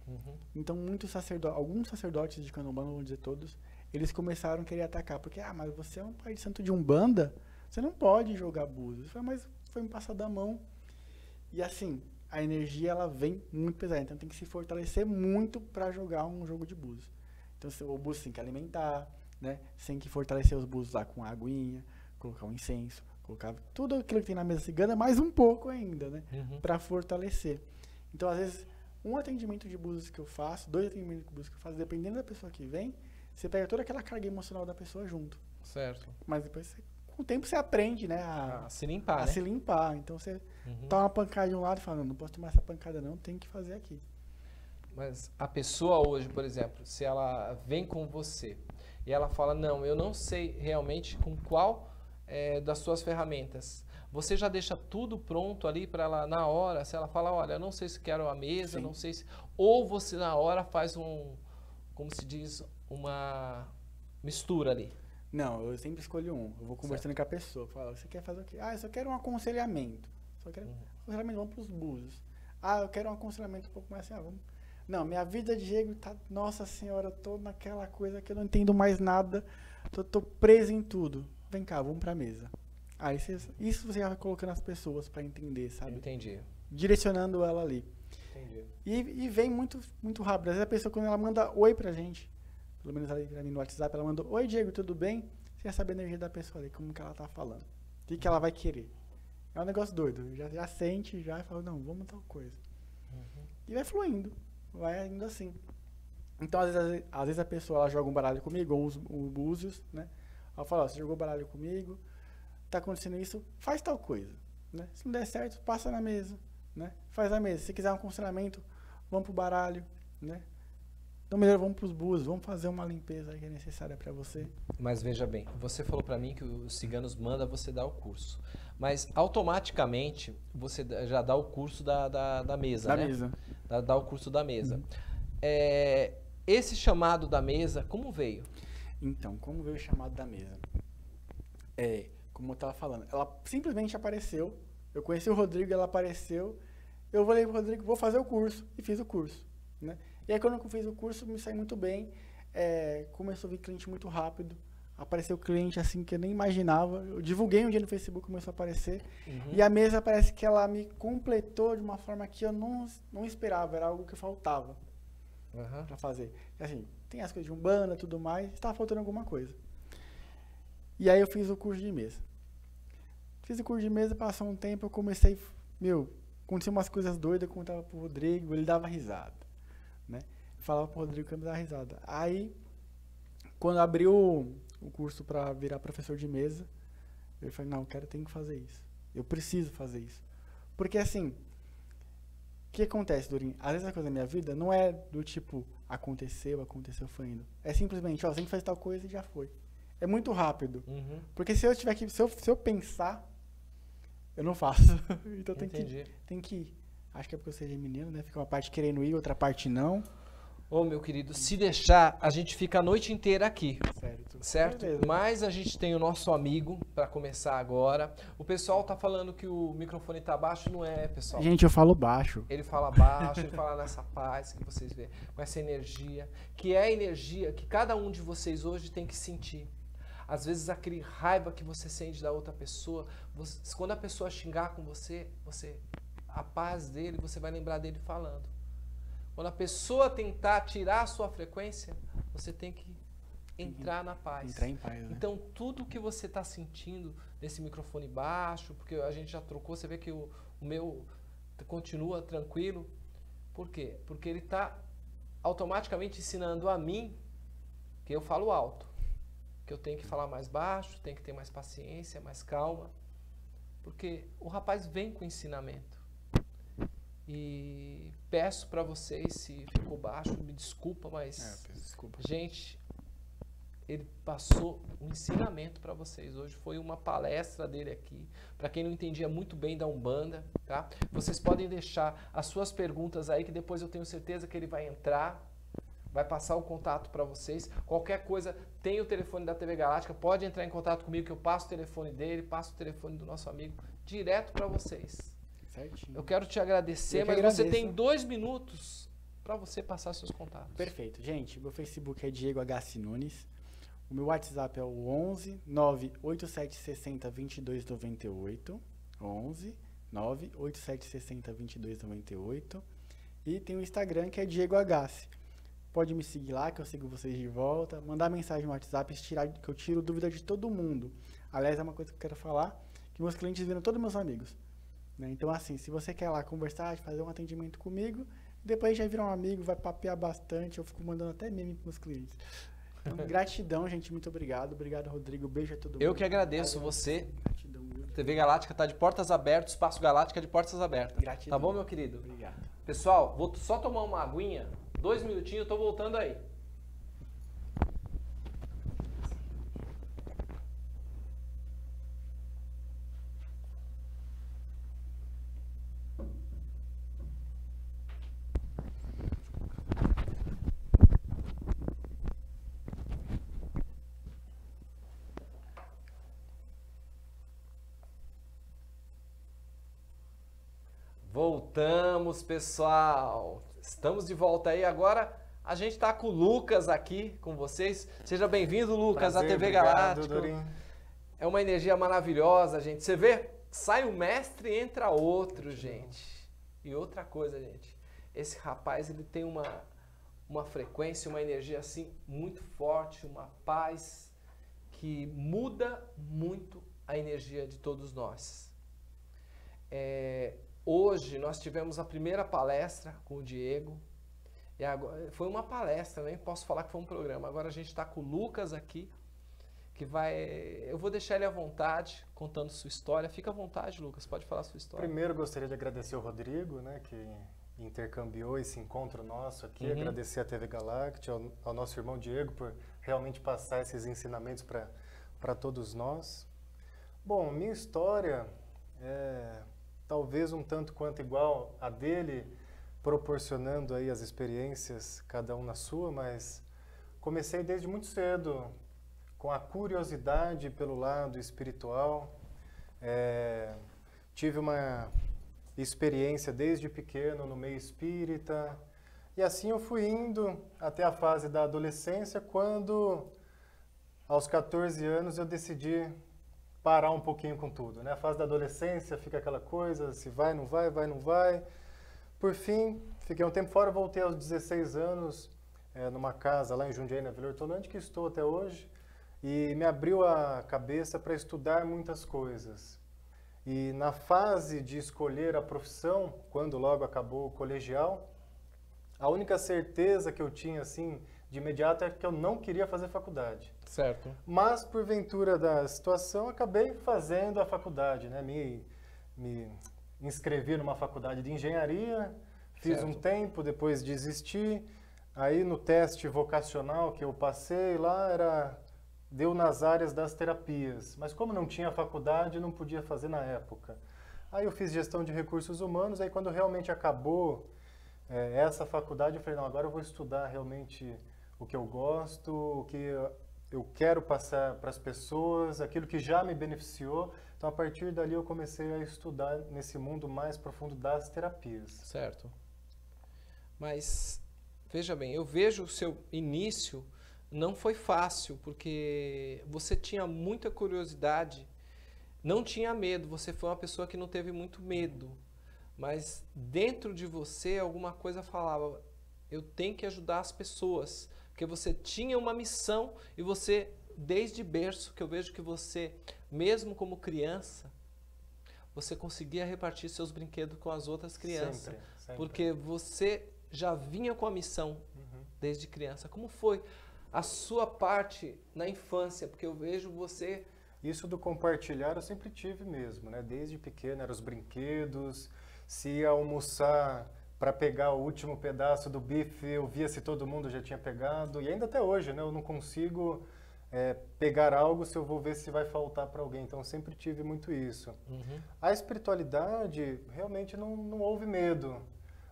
Uhum. Então, muitos sacerdotes, alguns sacerdotes de candomblé, não vou dizer todos, eles começaram a querer atacar. Porque, ah, mas você é um pai de santo de umbanda, você não pode jogar búzios. Foi, mas foi me passar da mão. E assim, a energia ela vem muito pesada. Então tem que se fortalecer muito para jogar um jogo de búzios. Então o búzio tem que alimentar, né? Tem que fortalecer os búzios lá com aguinha, colocar um incenso, colocar tudo aquilo que tem na mesa cigana, mais um pouco ainda, né? Uhum. Para fortalecer. Então, às vezes, um atendimento de búzios que eu faço, dois atendimentos de búzios que eu faço, dependendo da pessoa que vem, você pega toda aquela carga emocional da pessoa junto. Certo. Mas depois, você, com o tempo, você aprende, né? A, Ah, se limpar, a né? se limpar. Então você Uhum. toma uma pancada de um lado e fala, não, não posso tomar essa pancada não, tem que fazer aqui. Mas a pessoa hoje, por exemplo, se ela vem com você e ela fala, não, eu não sei realmente com qual eh, das suas ferramentas. Você já deixa tudo pronto ali para ela na hora. Se ela fala, olha, eu não sei se quero a mesa, Sim. não sei se. Ou você na hora faz um, como se diz, uma mistura ali. Não, eu sempre escolho um. Eu vou conversando com a pessoa. Falo, você quer fazer o quê? Ah, eu só quero um aconselhamento. Só quero Uhum. aconselhamento, vamos pros búzios. Ah, eu quero um aconselhamento um pouco mais assim, ah, vamos. Não, minha vida, Diego, tá. Nossa senhora, eu tô naquela coisa que eu não entendo mais nada. Tô, tô preso em tudo. Vem cá, vamos pra mesa. Aí cê- isso você vai colocando as pessoas pra entender, sabe? Entendi. Direcionando ela ali. Entendi. E, e vem muito, muito rápido. Às vezes a pessoa, quando ela manda oi pra gente, pelo menos ali pra mim no WhatsApp, ela mandou, oi Diego, tudo bem? Você já sabe a energia da pessoa ali, como que ela tá falando. O que, que ela vai querer. É um negócio doido. Já, já sente, já fala, não, vamos tal coisa. E vai fluindo. Vai indo assim. Então, às vezes, às vezes- a pessoa ela joga um baralho comigo, ou os, os búzios, né? Ela fala, ó, você jogou baralho comigo, tá acontecendo isso, faz tal coisa. Né? Se não der certo, passa na mesa. Né? Faz a mesa. Se quiser um aconselhamento, vamos pro baralho. Né? Então, melhor, vamos pros búzios, vamos fazer uma limpeza que é necessária para você. Mas veja bem, você falou para mim que os ciganos manda você dar o curso. Mas automaticamente você já dá o curso da, da, da mesa, Da né? mesa. Dá, dá o curso da mesa. Uhum. É, esse chamado da mesa, como veio? Então, como veio o chamado da mesa? É, como eu tava falando, ela simplesmente apareceu. Eu conheci o Rodrigo, ela apareceu. Eu falei pro Rodrigo, vou fazer o curso. E fiz o curso. Né? E aí, quando eu fiz o curso, me saí muito bem. É, começou a vir cliente muito rápido. Apareceu cliente assim que eu nem imaginava. Eu divulguei um dia no Facebook, começou a aparecer. E a mesa parece que ela me completou de uma forma que eu não, não esperava. Era algo que faltava Aham. pra fazer. Assim, tem as coisas de umbanda, tudo mais, estava faltando alguma coisa. E aí eu fiz o curso de mesa. Fiz o curso de mesa, passou um tempo, eu comecei, meu, aconteceu umas coisas doidas, eu contava pro Rodrigo, ele dava risada, né? Eu falava pro Rodrigo que ele me dava risada. Aí, quando abriu o, curso para virar professor de mesa, eu falei, não, eu quero, tenho que fazer isso. Eu preciso fazer isso. Porque assim, o que acontece, Dorinho? Às vezes a coisa da minha vida não é do tipo, aconteceu, aconteceu, foi indo. É simplesmente, ó, você tem que fazer tal coisa e já foi. É muito rápido. Uhum. Porque se eu tiver que, se eu, se eu pensar, eu não faço. [laughs] então tem que, tem que ir. Acho que é porque eu seja menino, né? Fica uma parte querendo ir, outra parte não. Ô, meu querido, se deixar, a gente fica a noite inteira aqui. Certo. Certo? Beleza. Mas a gente tem o nosso amigo para começar agora. O pessoal tá falando que o microfone tá baixo, não é, pessoal? Gente, eu falo baixo. Ele fala baixo, ele fala nessa paz que vocês vê, com essa energia, que é a energia que cada um de vocês hoje tem que sentir. Às vezes aquele raiva que você sente da outra pessoa, você- quando a pessoa xingar com você, você a paz dele, você vai lembrar dele falando. Quando a pessoa tentar tirar a sua frequência, você tem que entrar na paz. Entrar em paz, né? Então, tudo que você está sentindo nesse microfone baixo, porque a gente já trocou, você vê que o, o meu continua tranquilo. Por quê? Porque ele está automaticamente ensinando a mim que eu falo alto, que eu tenho que falar mais baixo, tenho que ter mais paciência, mais calma, porque o rapaz vem com ensinamento. E peço para vocês, se ficou baixo, me desculpa, mas É, desculpa. Gente, ele passou um ensinamento para vocês. Hoje foi uma palestra dele aqui. Para quem não entendia muito bem da Umbanda, tá? Vocês podem deixar as suas perguntas aí que depois eu tenho certeza que ele vai entrar, vai passar o contato para vocês. Qualquer coisa, tem o telefone da TV Galáctica, pode entrar em contato comigo que eu passo o telefone dele, passo o telefone do nosso amigo direto para vocês. Certinho. Eu quero te agradecer, mas você agradeço. tem dois minutos para você passar seus contatos. Perfeito. Gente, meu Facebook é Diego H. Nunes. O meu WhatsApp é o 11 98760 2298. 11 98760 2298. E tem o Instagram que é Diego Agassi. Pode me seguir lá, que eu sigo vocês de volta. Mandar mensagem no WhatsApp, tirar, que eu tiro dúvida de todo mundo. Aliás, é uma coisa que eu quero falar, que meus clientes viram todos meus amigos. Né? Então, assim, se você quer lá conversar, fazer um atendimento comigo, Depois já vira um amigo, vai papear bastante. Eu fico mandando até meme pros meus clientes. Então, [laughs] gratidão, gente. Muito obrigado. Obrigado, Rodrigo. Beijo a todo mundo. Eu que agradeço você. Gratidão? TV Galáctica está de portas abertas, Espaço Galáctica de portas abertas. Gratidão. Tá bom, meu querido? Obrigado. Pessoal, vou só tomar uma aguinha, dois minutinhos, eu tô voltando aí. Voltamos, pessoal. Estamos de volta aí. Agora a gente está com o Lucas aqui com vocês. Seja bem-vindo, Lucas, à Prazer, TV obrigado, Galáctica. É uma energia maravilhosa, gente. Você vê? Sai um mestre e entra outro, gente. E outra coisa, gente. Esse rapaz, ele tem uma, uma frequência, uma energia assim muito forte, uma paz que muda muito a energia de todos nós. É, hoje nós tivemos a primeira palestra com o Diego. E agora, foi uma palestra, nem posso falar que foi um programa. Agora a gente está com o Lucas aqui, que vai. Eu vou deixar ele à vontade, contando sua história. Fica à vontade, Lucas, pode falar sua história. Primeiro gostaria de agradecer o Rodrigo, né, que intercambiou esse encontro nosso aqui, Uhum. agradecer à TV Galáctica, ao, ao nosso irmão Diego por realmente passar esses ensinamentos para todos nós. Bom, minha história é talvez um tanto quanto igual a dele, proporcionando aí as experiências, cada um na sua, mas comecei desde muito cedo com a curiosidade pelo lado espiritual. É, tive uma experiência desde pequeno no meio espírita e assim eu fui indo até a fase da adolescência, quando aos 14 anos eu decidi parar um pouquinho com tudo. Né? A fase da adolescência fica aquela coisa, se vai, não vai, vai, não vai. Por fim, fiquei um tempo fora, voltei aos 16 anos, eh, numa casa lá em Jundiaí, na Vila Hortolândia, que estou até hoje, e me abriu a cabeça para estudar muitas coisas. E na fase de escolher a profissão, quando logo acabou o colegial, a única certeza que eu tinha assim de imediato é que eu não queria fazer faculdade. Certo. Mas, porventura da situação, acabei fazendo a faculdade, né? Me, me inscrevi numa faculdade de engenharia, fiz Certo. um tempo, depois desisti. Aí, no teste vocacional que eu passei lá, era deu nas áreas das terapias. Mas como não tinha faculdade, não podia fazer na época. Aí eu fiz gestão de recursos humanos, aí quando realmente acabou eh, essa faculdade, eu falei, não, agora eu vou estudar realmente o que eu gosto, o que eu- quero passar para as pessoas, aquilo que já me beneficiou. Então, a partir dali, eu comecei a estudar nesse mundo mais profundo das terapias. Certo. Mas, veja bem, eu vejo o seu início não foi fácil, porque você tinha muita curiosidade, não tinha medo, você foi uma pessoa que não teve muito medo, mas dentro de você alguma coisa falava, eu tenho que ajudar as pessoas, porque você tinha uma missão e você, desde berço, que eu vejo que você, mesmo como criança, você conseguia repartir seus brinquedos com as outras crianças. Sempre, sempre. Porque você já vinha com a missão Uhum. desde criança. Como foi a sua parte na infância? Porque eu vejo você. Isso do compartilhar eu sempre tive mesmo, né? Desde pequeno eram os brinquedos. Se ia almoçar para pegar o último pedaço do bife, eu via se todo mundo já tinha pegado. E ainda até hoje, né? Eu não consigo é, pegar algo se eu vou ver se vai faltar para alguém. Então sempre tive muito isso. A espiritualidade realmente não, não houve medo,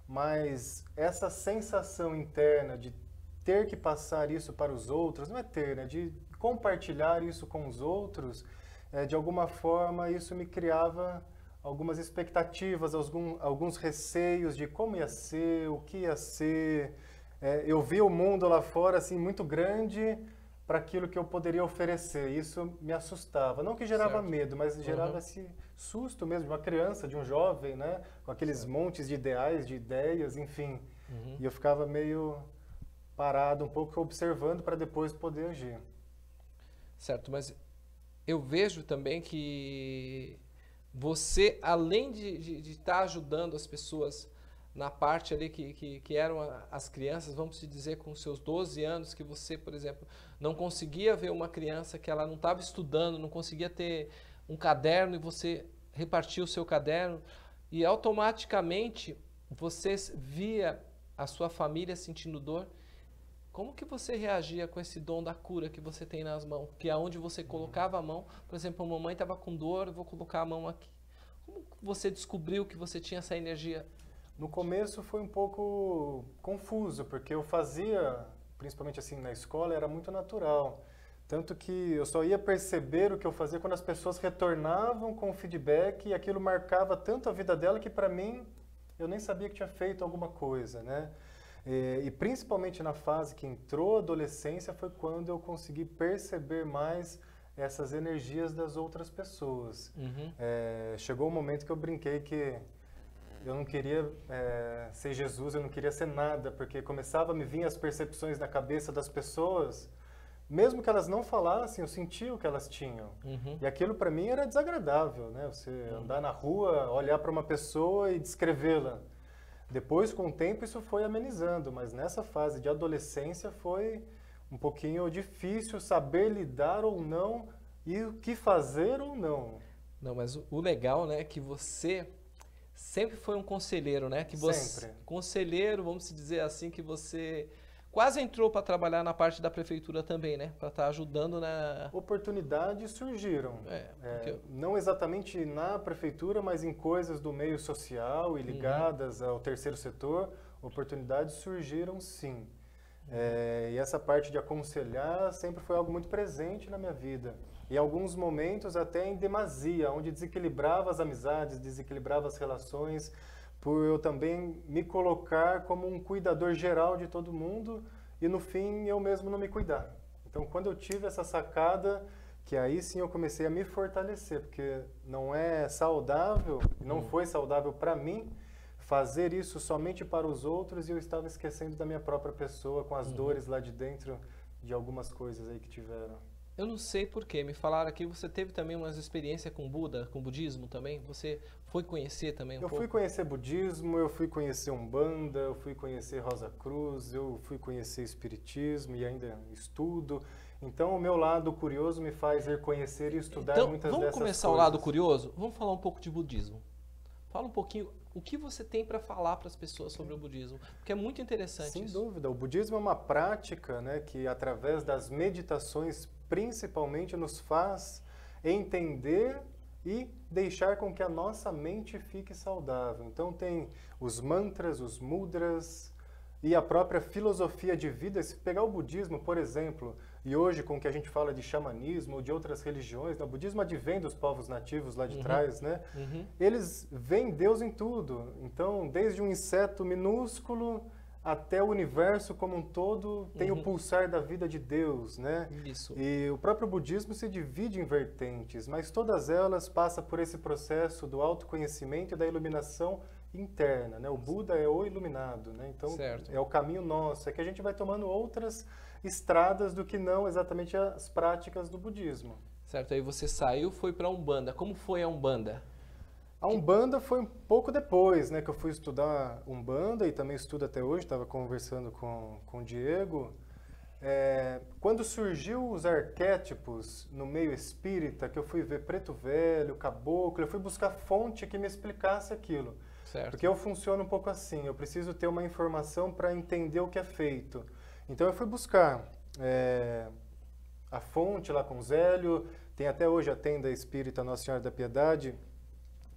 mas essa sensação interna de ter que passar isso para os outros, não é ter, né? De compartilhar isso com os outros, eh, de alguma forma isso me criava algumas expectativas, algum, alguns receios de como ia ser, o que ia ser. Eh, eu vi o mundo lá fora assim muito grande para aquilo que eu poderia oferecer. Isso me assustava. Não que gerava Certo. medo, mas gerava Uhum. esse susto mesmo de uma criança, de um jovem, né? Com aqueles montes de ideais, de ideias, enfim. E eu ficava meio parado, um pouco observando para depois poder agir. Certo, mas eu vejo também que você, além de estar ajudando as pessoas na parte ali que, que, que, eram as crianças, vamos dizer, com seus 12 anos, que você, por exemplo, não conseguia ver uma criança que ela não estava estudando, não conseguia ter um caderno e você repartia o seu caderno e automaticamente você via a sua família sentindo dor. Como que você reagia com esse dom da cura que você tem nas mãos? Que é onde você colocava a mão, por exemplo, a mamãe estava com dor, vou colocar a mão aqui. Como você descobriu que você tinha essa energia no começo foi um pouco confuso, porque eu fazia, principalmente assim na escola, era muito natural. Tanto que eu só ia perceber o que eu fazia quando as pessoas retornavam com o feedback e aquilo marcava tanto a vida dela que para mim eu nem sabia que tinha feito alguma coisa, né? E, e, principalmente na fase que entrou a adolescência foi quando eu consegui perceber mais essas energias das outras pessoas. Uhum. É, chegou um momento que eu brinquei que eu não queria é, ser Jesus, eu não queria ser nada, porque começava a me vir as percepções na cabeça das pessoas, mesmo que elas não falassem, eu sentia o que elas tinham. Uhum. E aquilo para mim era desagradável, né? Você uhum. andar na rua, olhar para uma pessoa e descrevê-la. Depois, com o tempo, isso foi amenizando, mas nessa fase de adolescência foi um pouquinho difícil saber lidar ou não e o que fazer ou não. Não, mas o legal, né, é que você sempre foi um conselheiro, né? Que você, sempre. Conselheiro, vamos dizer assim, que você quase entrou para trabalhar na parte da prefeitura também, né? Para estar tá ajudando na. Oportunidades surgiram. É, porque... é, não exatamente na prefeitura, mas em coisas do meio social e uhum. ligadas uhum. ao terceiro setor, oportunidades surgiram sim. Uhum. É, e essa parte de aconselhar sempre foi algo muito presente na minha vida em alguns momentos até em demasia, onde desequilibrava as amizades, desequilibrava as relações, por eu também me colocar como um cuidador geral de todo mundo e no fim eu mesmo não me cuidar. Então quando eu tive essa sacada, que aí sim eu comecei a me fortalecer, porque não é saudável, não hum. foi saudável para mim fazer isso somente para os outros e eu estava esquecendo da minha própria pessoa com as uhum. dores lá de dentro de algumas coisas aí que tiveram. Eu não sei porquê. Me falaram que você teve também uma experiência com Buda, com budismo também. Você foi conhecer também um eu pouco? Fui conhecer budismo, eu fui conhecer Umbanda, eu fui conhecer Rosa Cruz, eu fui conhecer Espiritismo e ainda estudo. Então, o meu lado curioso me faz ir conhecer e estudar então, muitas dessas coisas. Vamos começar o lado curioso? Vamos falar um pouco de budismo. Fala um pouquinho o que você tem para falar para as pessoas sobre o budismo, porque é muito interessante. Sem isso. dúvida, o budismo é uma prática, né, que através das meditações principalmente nos faz entender e deixar com que a nossa mente fique saudável. Então tem os mantras, os mudras e a própria filosofia de vida. Se pegar o budismo, por exemplo, e hoje com o que a gente fala de xamanismo ou de outras religiões, né? o budismo advém dos povos nativos lá de uhum. trás, né? Uhum. Eles veem Deus em tudo. Então, desde um inseto minúsculo até o universo como um todo tem uhum. o pulsar da vida de Deus, né? Isso. E o próprio budismo se divide em vertentes, mas todas elas passam por esse processo do autoconhecimento e da iluminação interna, né? O Buda é o iluminado, né? Então certo. é o caminho nosso, é que a gente vai tomando outras estradas do que não exatamente as práticas do budismo. Certo, aí você saiu, foi para Umbanda. Como foi a Umbanda? A Umbanda foi um pouco depois, né, que eu fui estudar Umbanda e também estudo até hoje, estava conversando com, com o Diego. É, quando surgiu os arquétipos no meio espírita, que eu fui ver preto velho, caboclo, eu fui buscar fonte que me explicasse aquilo. Certo. Porque eu funciono um pouco assim, eu preciso ter uma informação para entender o que é feito. Então eu fui buscar é, a fonte lá com o Zélio, tem até hoje a tenda espírita Nossa Senhora da Piedade,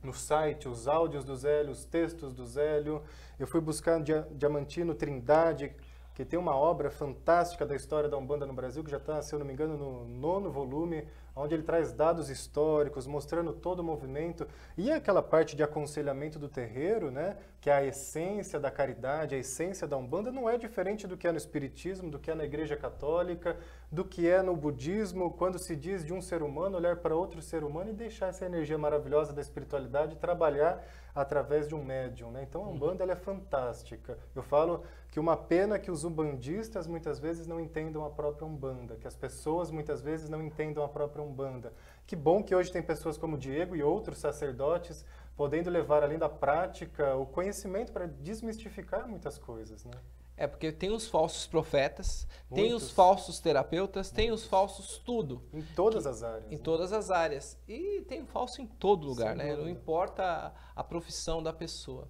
no site os áudios do Zélio, os textos do Zélio. Eu fui buscar Diamantino Trindade, que tem uma obra fantástica da história da Umbanda no Brasil, que já está, se eu não me engano, no nono volume, onde ele traz dados históricos, mostrando todo o movimento. E aquela parte de aconselhamento do terreiro, né, que a essência da caridade, a essência da Umbanda, não é diferente do que é no Espiritismo, do que é na Igreja Católica, do que é no budismo, quando se diz de um ser humano olhar para outro ser humano e deixar essa energia maravilhosa da espiritualidade trabalhar através de um médium. Né? Então a Umbanda ela é fantástica. Eu falo que uma pena que os umbandistas muitas vezes não entendam a própria Umbanda, que as pessoas muitas vezes não entendam a própria Umbanda. Que bom que hoje tem pessoas como Diego e outros sacerdotes podendo levar além da prática o conhecimento para desmistificar muitas coisas, né? É, porque tem os falsos profetas, tem os Muitos. falsos terapeutas, tem os falsos tudo. Em todas as áreas. Em né? todas as áreas. E tem falso em todo lugar, Sem né? Não dúvida. importa a, a profissão da pessoa.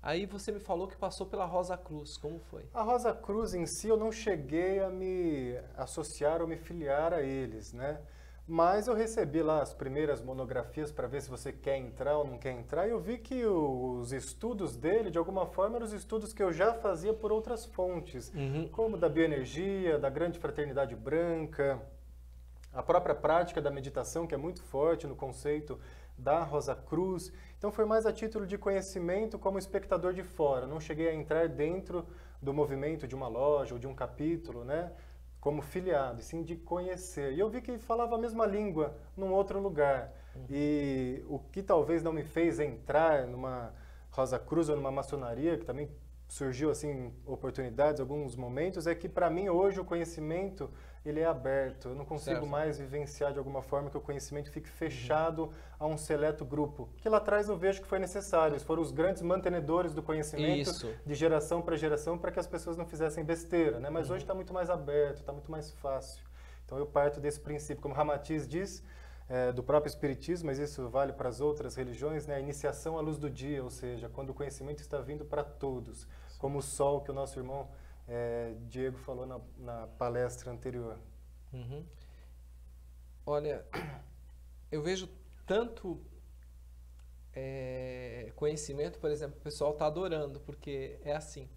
Aí você me falou que passou pela Rosa Cruz, como foi? A Rosa Cruz em si eu não cheguei a me associar ou me filiar a eles, né? Mas eu recebi lá as primeiras monografias para ver se você quer entrar ou não quer entrar e eu vi que os estudos dele, de alguma forma, eram os estudos que eu já fazia por outras fontes, como da bioenergia, da grande fraternidade branca, a própria prática da meditação, que é muito forte no conceito da Rosa Cruz. Então foi mais a título de conhecimento como espectador de fora. Não cheguei a entrar dentro do movimento de uma loja ou de um capítulo, né? Como filiado, e sim de conhecer. E eu vi que falava a mesma língua num outro lugar. E o que talvez não me fez entrar numa Rosa Cruz ou numa maçonaria, que também surgiu assim oportunidades, alguns momentos, é que para mim hoje o conhecimento ele é aberto. Eu não consigo Certo. mais vivenciar de alguma forma que o conhecimento fique fechado a um seleto grupo. Que lá atrás eu vejo que foi necessário. Eles foram os grandes mantenedores do conhecimento Isso. de geração para geração para que as pessoas não fizessem besteira, né? Mas hoje está muito mais aberto, está muito mais fácil. Então eu parto desse princípio, como Ramatiz diz, é, do próprio espiritismo, mas isso vale para as outras religiões, né? A iniciação à luz do dia, ou seja, quando o conhecimento está vindo para todos, como o sol que o nosso irmão é, Diego falou na, na palestra anterior. Uhum. Olha, eu vejo tanto é, conhecimento, por exemplo, o pessoal está adorando, porque é assim.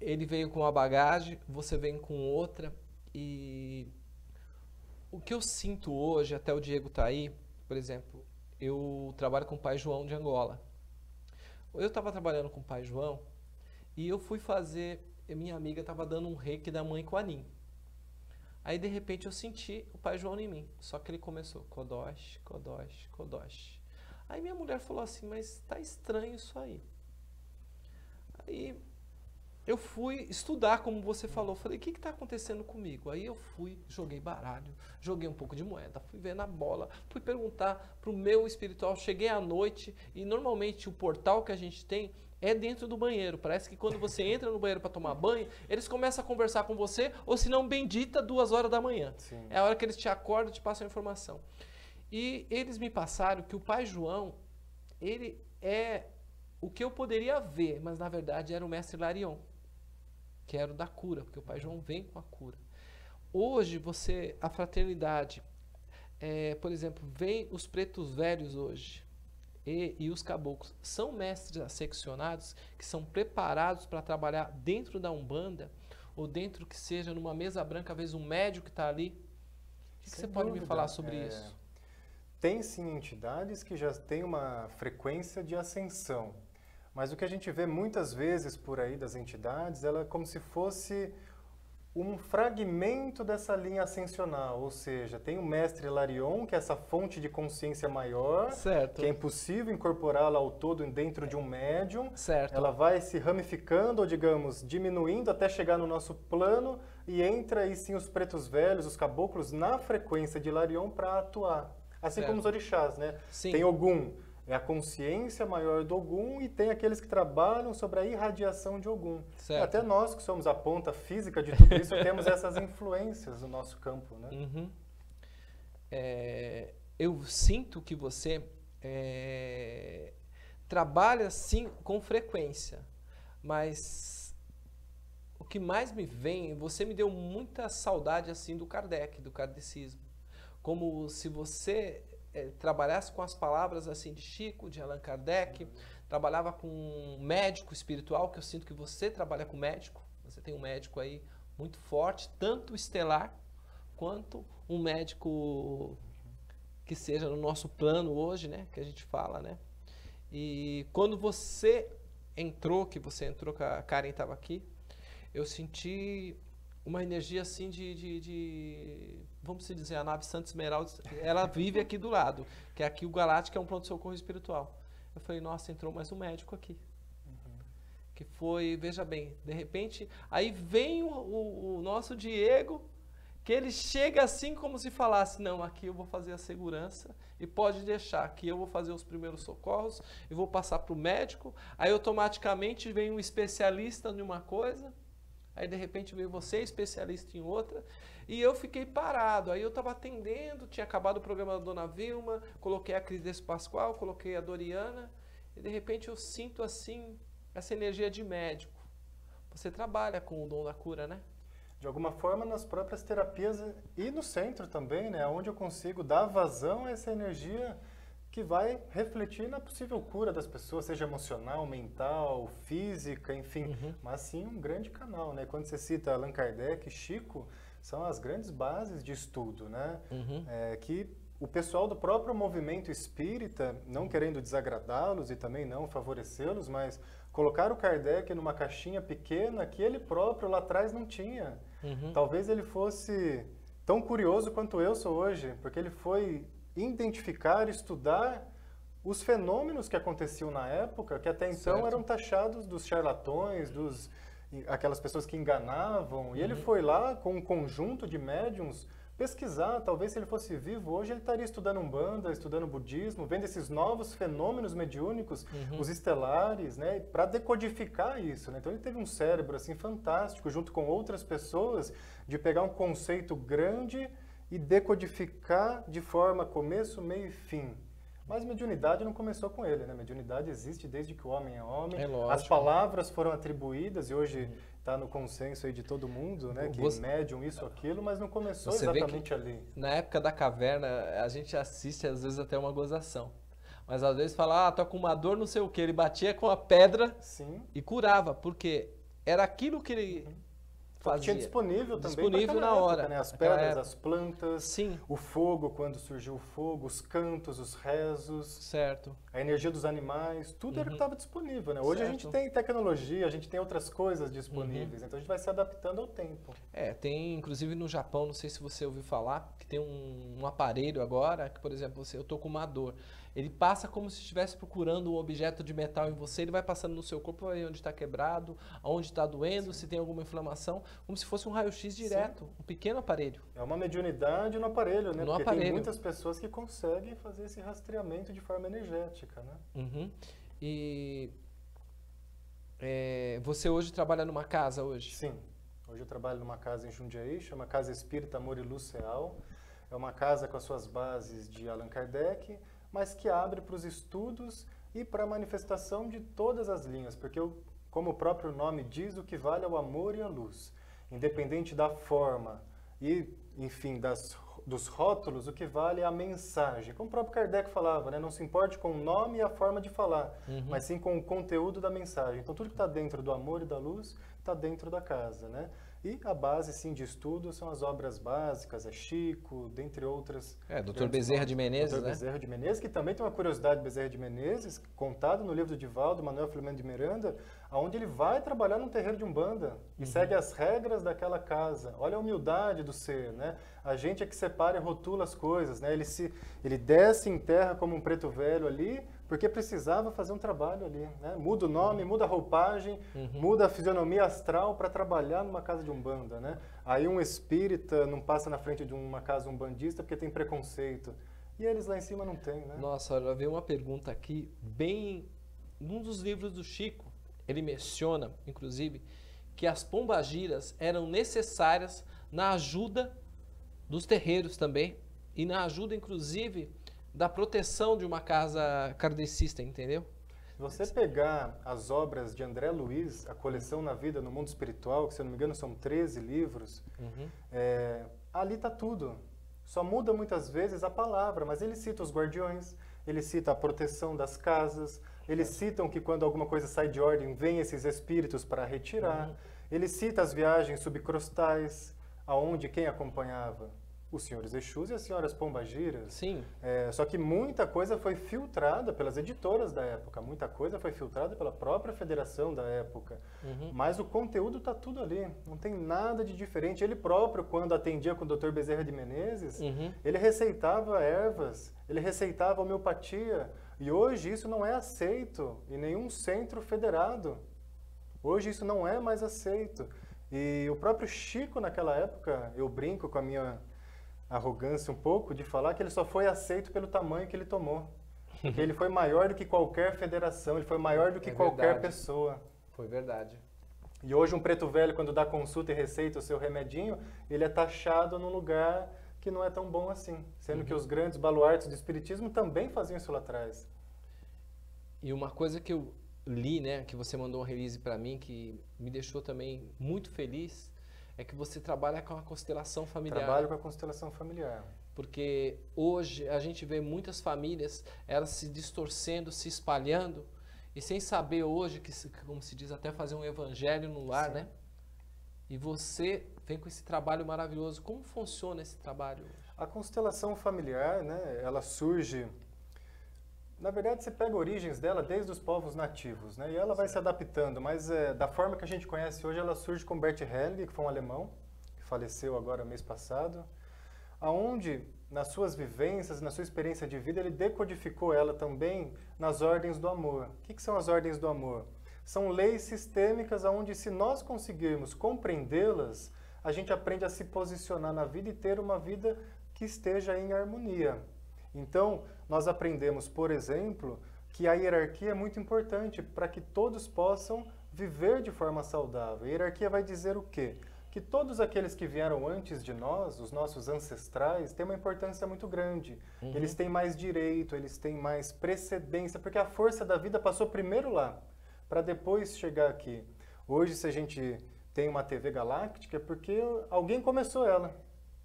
Ele veio com uma bagagem, você vem com outra, e o que eu sinto hoje, até o Diego tá aí, por exemplo, eu trabalho com o pai João de Angola. Eu estava trabalhando com o pai João e eu fui fazer, minha amiga estava dando um reiki da mãe Quanin. Aí de repente eu senti o pai João em mim. Só que ele começou Kodosh, Kodosh, Kodosh. Aí minha mulher falou assim, mas tá estranho isso aí. Aí eu fui estudar, como você falou. Falei, o que está acontecendo comigo? Aí eu fui, joguei baralho, joguei um pouco de moeda, fui ver na bola, fui perguntar para o meu espiritual. Cheguei à noite e normalmente o portal que a gente tem é dentro do banheiro. Parece que quando você entra no banheiro para tomar banho, eles começam a conversar com você, ou se não, bendita, duas horas da manhã. Sim. É a hora que eles te acordam e te passam a informação. E eles me passaram que o pai João, ele é o que eu poderia ver, mas na verdade era o mestre Larion, que era o da cura, porque o pai João vem com a cura. Hoje você, a fraternidade, é, por exemplo, vem os pretos velhos hoje e, e os caboclos, são mestres asseccionados que são preparados para trabalhar dentro da Umbanda ou dentro que seja numa mesa branca, às vezes um médico que está ali. O que, Sem você pode me dúvida, falar sobre é, isso? Tem sim entidades que já têm uma frequência de ascensão, mas o que a gente vê muitas vezes por aí das entidades, ela é como se fosse um fragmento dessa linha ascensional, ou seja, tem o mestre Larion, que é essa fonte de consciência maior, Certo. que é impossível incorporá-la ao todo dentro de um médium. Certo. Ela vai se ramificando, ou digamos, diminuindo até chegar no nosso plano e entra aí sim os pretos velhos, os caboclos, na frequência de Larion para atuar. Assim Certo. como os orixás, né? Sim. Tem Ogum, é a consciência maior do Ogum, e tem aqueles que trabalham sobre a irradiação de Ogum. Certo. Até nós, que somos a ponta física de tudo isso, [laughs] temos essas influências no nosso campo, né? Uhum. É, eu sinto que você é, trabalha sim com frequência, mas o que mais me vem, você me deu muita saudade assim do Kardec, do kardecismo, como se você é, trabalhasse com as palavras assim de Chico, de Allan Kardec, trabalhava com um médico espiritual, que eu sinto que você trabalha com médico, você tem um médico aí muito forte, tanto estelar quanto um médico que seja no nosso plano hoje, né, que a gente fala, né? E quando você entrou, que você entrou, que a Karen estava aqui, eu senti uma energia assim de, de, de- vamos se dizer, a nave Santa Esmeralda, ela vive aqui do lado, que é aqui o Galáctica é um pronto-socorro espiritual. Eu falei, nossa, entrou mais um médico aqui. Que foi, veja bem, de repente, aí vem o, o- o nosso Diego, que ele chega assim como se falasse: não, aqui eu vou fazer a segurança e pode deixar, aqui eu vou fazer os primeiros socorros e vou passar para o médico. Aí automaticamente vem um especialista em uma coisa, aí de repente veio você especialista em outra, e eu fiquei parado. Aí eu estava atendendo, tinha acabado o programa da Dona Vilma, coloquei a Cris Desse Pascoal, coloquei a Doriana, e de repente eu sinto assim essa energia de médico. Você trabalha com o dom da cura, né? de alguma forma nas próprias terapias e no centro também, né, onde eu consigo dar vazão a essa energia que vai refletir na possível cura das pessoas, seja emocional, mental, física, enfim, uhum. mas sim um grande canal, né? Quando você cita Allan Kardec, Chico, são as grandes bases de estudo, né? Uhum. É, que o pessoal do próprio movimento espírita, não querendo desagradá-los e também não favorecê-los, mas colocar o Kardec numa caixinha pequena que ele próprio lá atrás não tinha. Uhum. Talvez ele fosse tão curioso quanto eu sou hoje, porque ele foi identificar, estudar os fenômenos que aconteciam na época, que até então certo. eram taxados dos charlatões, dos aquelas pessoas que enganavam, uhum. e ele uhum. foi lá com um conjunto de médiums pesquisar, talvez se ele fosse vivo hoje, ele estaria estudando Umbanda, estudando budismo, vendo esses novos fenômenos mediúnicos, uhum. os estelares, né, para decodificar isso, né? Então ele teve um cérebro assim fantástico, junto com outras pessoas, de pegar um conceito grande e decodificar de forma começo, meio e fim. Mas mediunidade não começou com ele, né? Mediunidade existe desde que o homem é homem. É As palavras foram atribuídas e hoje uhum está no consenso aí de todo mundo, né? Que Você... médium isso, aquilo, mas não começou Você exatamente ali. Na época da caverna, a gente assiste às vezes até uma gozação. Mas às vezes fala, ah, tô com uma dor, não sei o que. Ele batia com a pedra Sim. e curava, porque era aquilo que ele uhum fazia. Tinha disponível também disponível na época, hora. Né? As pedras, as plantas, Sim. o fogo, quando surgiu o fogo, os cantos, os rezos. Certo. A energia dos animais, tudo uhum. era que estava disponível. Né? Hoje certo. a gente tem tecnologia, a gente tem outras coisas disponíveis, uhum. então a gente vai se adaptando ao tempo. É, tem inclusive no Japão, não sei se você ouviu falar, que tem um, um aparelho agora, que por exemplo, você, eu tô com uma dor. Ele passa como se estivesse procurando um objeto de metal em você, ele vai passando no seu corpo, aí onde está quebrado, onde está doendo, Sim. se tem alguma inflamação, como se fosse um raio-x direto, Sim. um pequeno aparelho. É uma mediunidade no aparelho, né? No Porque aparelho. tem muitas pessoas que conseguem fazer esse rastreamento de forma energética, né? Uhum. E é, você hoje trabalha numa casa hoje? Sim. Hoje eu trabalho numa casa em Jundiaí, chama Casa Espírita Amor e Luz Real. É uma casa com as suas bases de Allan Kardec, mas que abre para os estudos e para a manifestação de todas as linhas, porque, como o próprio nome diz, o que vale é o amor e a luz. Independente da forma e, enfim, das, dos rótulos, o que vale é a mensagem. Como o próprio Kardec falava, né? não se importe com o nome e a forma de falar, uhum. mas sim com o conteúdo da mensagem. Então, tudo que está dentro do amor e da luz está dentro da casa. Né? E a base, sim, de estudo são as obras básicas, é Chico, dentre outras. É, Dr. Bezerra de Menezes, Dr. né? Bezerra de Menezes, que também tem uma curiosidade de Bezerra de Menezes, contado no livro do Divaldo, Manuel Filomeno de Miranda, onde ele vai trabalhar num terreiro de Umbanda e uhum. segue as regras daquela casa. Olha a humildade do ser, né? A gente é que separa e rotula as coisas, né? Ele, se, ele desce em terra como um preto velho ali, porque precisava fazer um trabalho ali. Né? Muda o nome, muda a roupagem, uhum. muda a fisionomia astral para trabalhar numa casa de umbanda. Né? Aí um espírita não passa na frente de uma casa umbandista porque tem preconceito. E eles lá em cima não têm, né? Nossa, olha, veio uma pergunta aqui, bem... Num dos livros do Chico, ele menciona, inclusive, que as pombagiras eram necessárias na ajuda dos terreiros também, e na ajuda, inclusive, da proteção de uma casa kardecista, entendeu? Se você pegar as obras de André Luiz, a coleção Na Vida no Mundo Espiritual, que se eu não me engano são 13 livros, uhum. é, ali está tudo. Só muda muitas vezes a palavra, mas ele cita os guardiões, ele cita a proteção das casas, eles citam que quando alguma coisa sai de ordem, vem esses espíritos para retirar. Uhum. Ele cita as viagens subcrostais, aonde quem acompanhava? Os senhores Exus e as senhoras Pombagiras. Sim. É, só que muita coisa foi filtrada pelas editoras da época, muita coisa foi filtrada pela própria federação da época. Uhum. Mas o conteúdo está tudo ali, não tem nada de diferente. Ele próprio, quando atendia com o Dr. Bezerra de Menezes, uhum. ele receitava ervas, ele receitava homeopatia. E hoje isso não é aceito em nenhum centro federado. Hoje isso não é mais aceito. E o próprio Chico, naquela época, eu brinco com a minha arrogância um pouco, de falar que ele só foi aceito pelo tamanho que ele tomou. Que [laughs] ele foi maior do que qualquer federação, ele foi maior do que É qualquer pessoa. Foi verdade. E hoje um preto velho, quando dá consulta e receita o seu remedinho, ele é taxado num lugar que não é tão bom assim. Sendo que os grandes baluartes do espiritismo também faziam isso lá atrás. E uma coisa que eu li, né, que você mandou um release para mim, que me deixou também muito feliz, é que você trabalha com a constelação familiar. Trabalho com a constelação familiar. Porque hoje a gente vê muitas famílias, elas se distorcendo, se espalhando, e sem saber hoje, que, como se diz, até fazer um evangelho no lar, Sim. né? E você vem com esse trabalho maravilhoso. Como funciona esse trabalho? A constelação familiar, né, ela surge. Na verdade, você pega origens dela desde os povos nativos, né, e ela vai se adaptando, mas é, da forma que a gente conhece hoje, ela surge com Bert Helling, que foi um alemão, que faleceu agora mês passado, aonde nas suas vivências, na sua experiência de vida, ele decodificou ela também nas ordens do amor. O que, que são as ordens do amor? São leis sistêmicas aonde se nós conseguirmos compreendê-las, a gente aprende a se posicionar na vida e ter uma vida que esteja em harmonia. Então, nós aprendemos, por exemplo, que a hierarquia é muito importante para que todos possam viver de forma saudável. A hierarquia vai dizer o quê? Que todos aqueles que vieram antes de nós, os nossos ancestrais, têm uma importância muito grande. Eles têm mais direito, eles têm mais precedência, porque a força da vida passou primeiro lá, para depois chegar aqui. Hoje, se a gente tem uma TV galáctica, é porque alguém começou ela.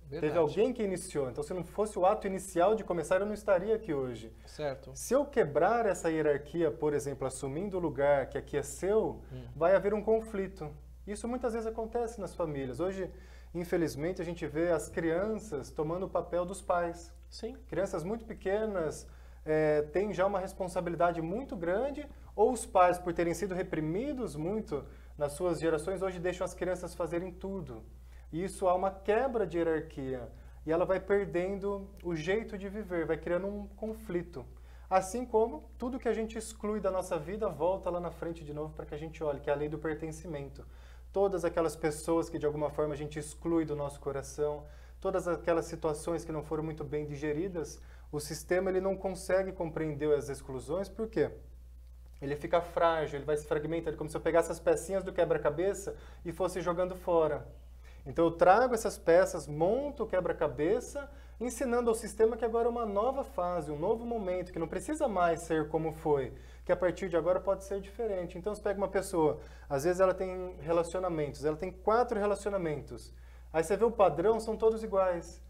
Verdade. Teve alguém que iniciou. Então, se não fosse o ato inicial de começar, eu não estaria aqui hoje. Certo. Se eu quebrar essa hierarquia, por exemplo, assumindo o lugar que aqui é seu, vai haver um conflito. Isso muitas vezes acontece nas famílias. Hoje, infelizmente, a gente vê as crianças tomando o papel dos pais. Sim. Crianças muito pequenas eh, têm já uma responsabilidade muito grande, ou os pais, por terem sido reprimidos muito nas suas gerações, hoje deixam as crianças fazerem tudo. Isso há uma quebra de hierarquia. E ela vai perdendo o jeito de viver, vai criando um conflito. Assim como tudo que a gente exclui da nossa vida volta lá na frente de novo para que a gente olhe, que é a lei do pertencimento. Todas aquelas pessoas que de alguma forma a gente exclui do nosso coração, todas aquelas situações que não foram muito bem digeridas, o sistema ele não consegue compreender as exclusões, por quê? Ele fica frágil, ele vai se fragmentando, como se eu pegasse as pecinhas do quebra-cabeça e fosse jogando fora. Então eu trago essas peças, monto o quebra-cabeça, ensinando ao sistema que agora é uma nova fase, um novo momento, que não precisa mais ser como foi, que a partir de agora pode ser diferente. Então você pega uma pessoa, às vezes ela tem relacionamentos, ela tem quatro relacionamentos. Aí você vê o padrão, são todos iguais.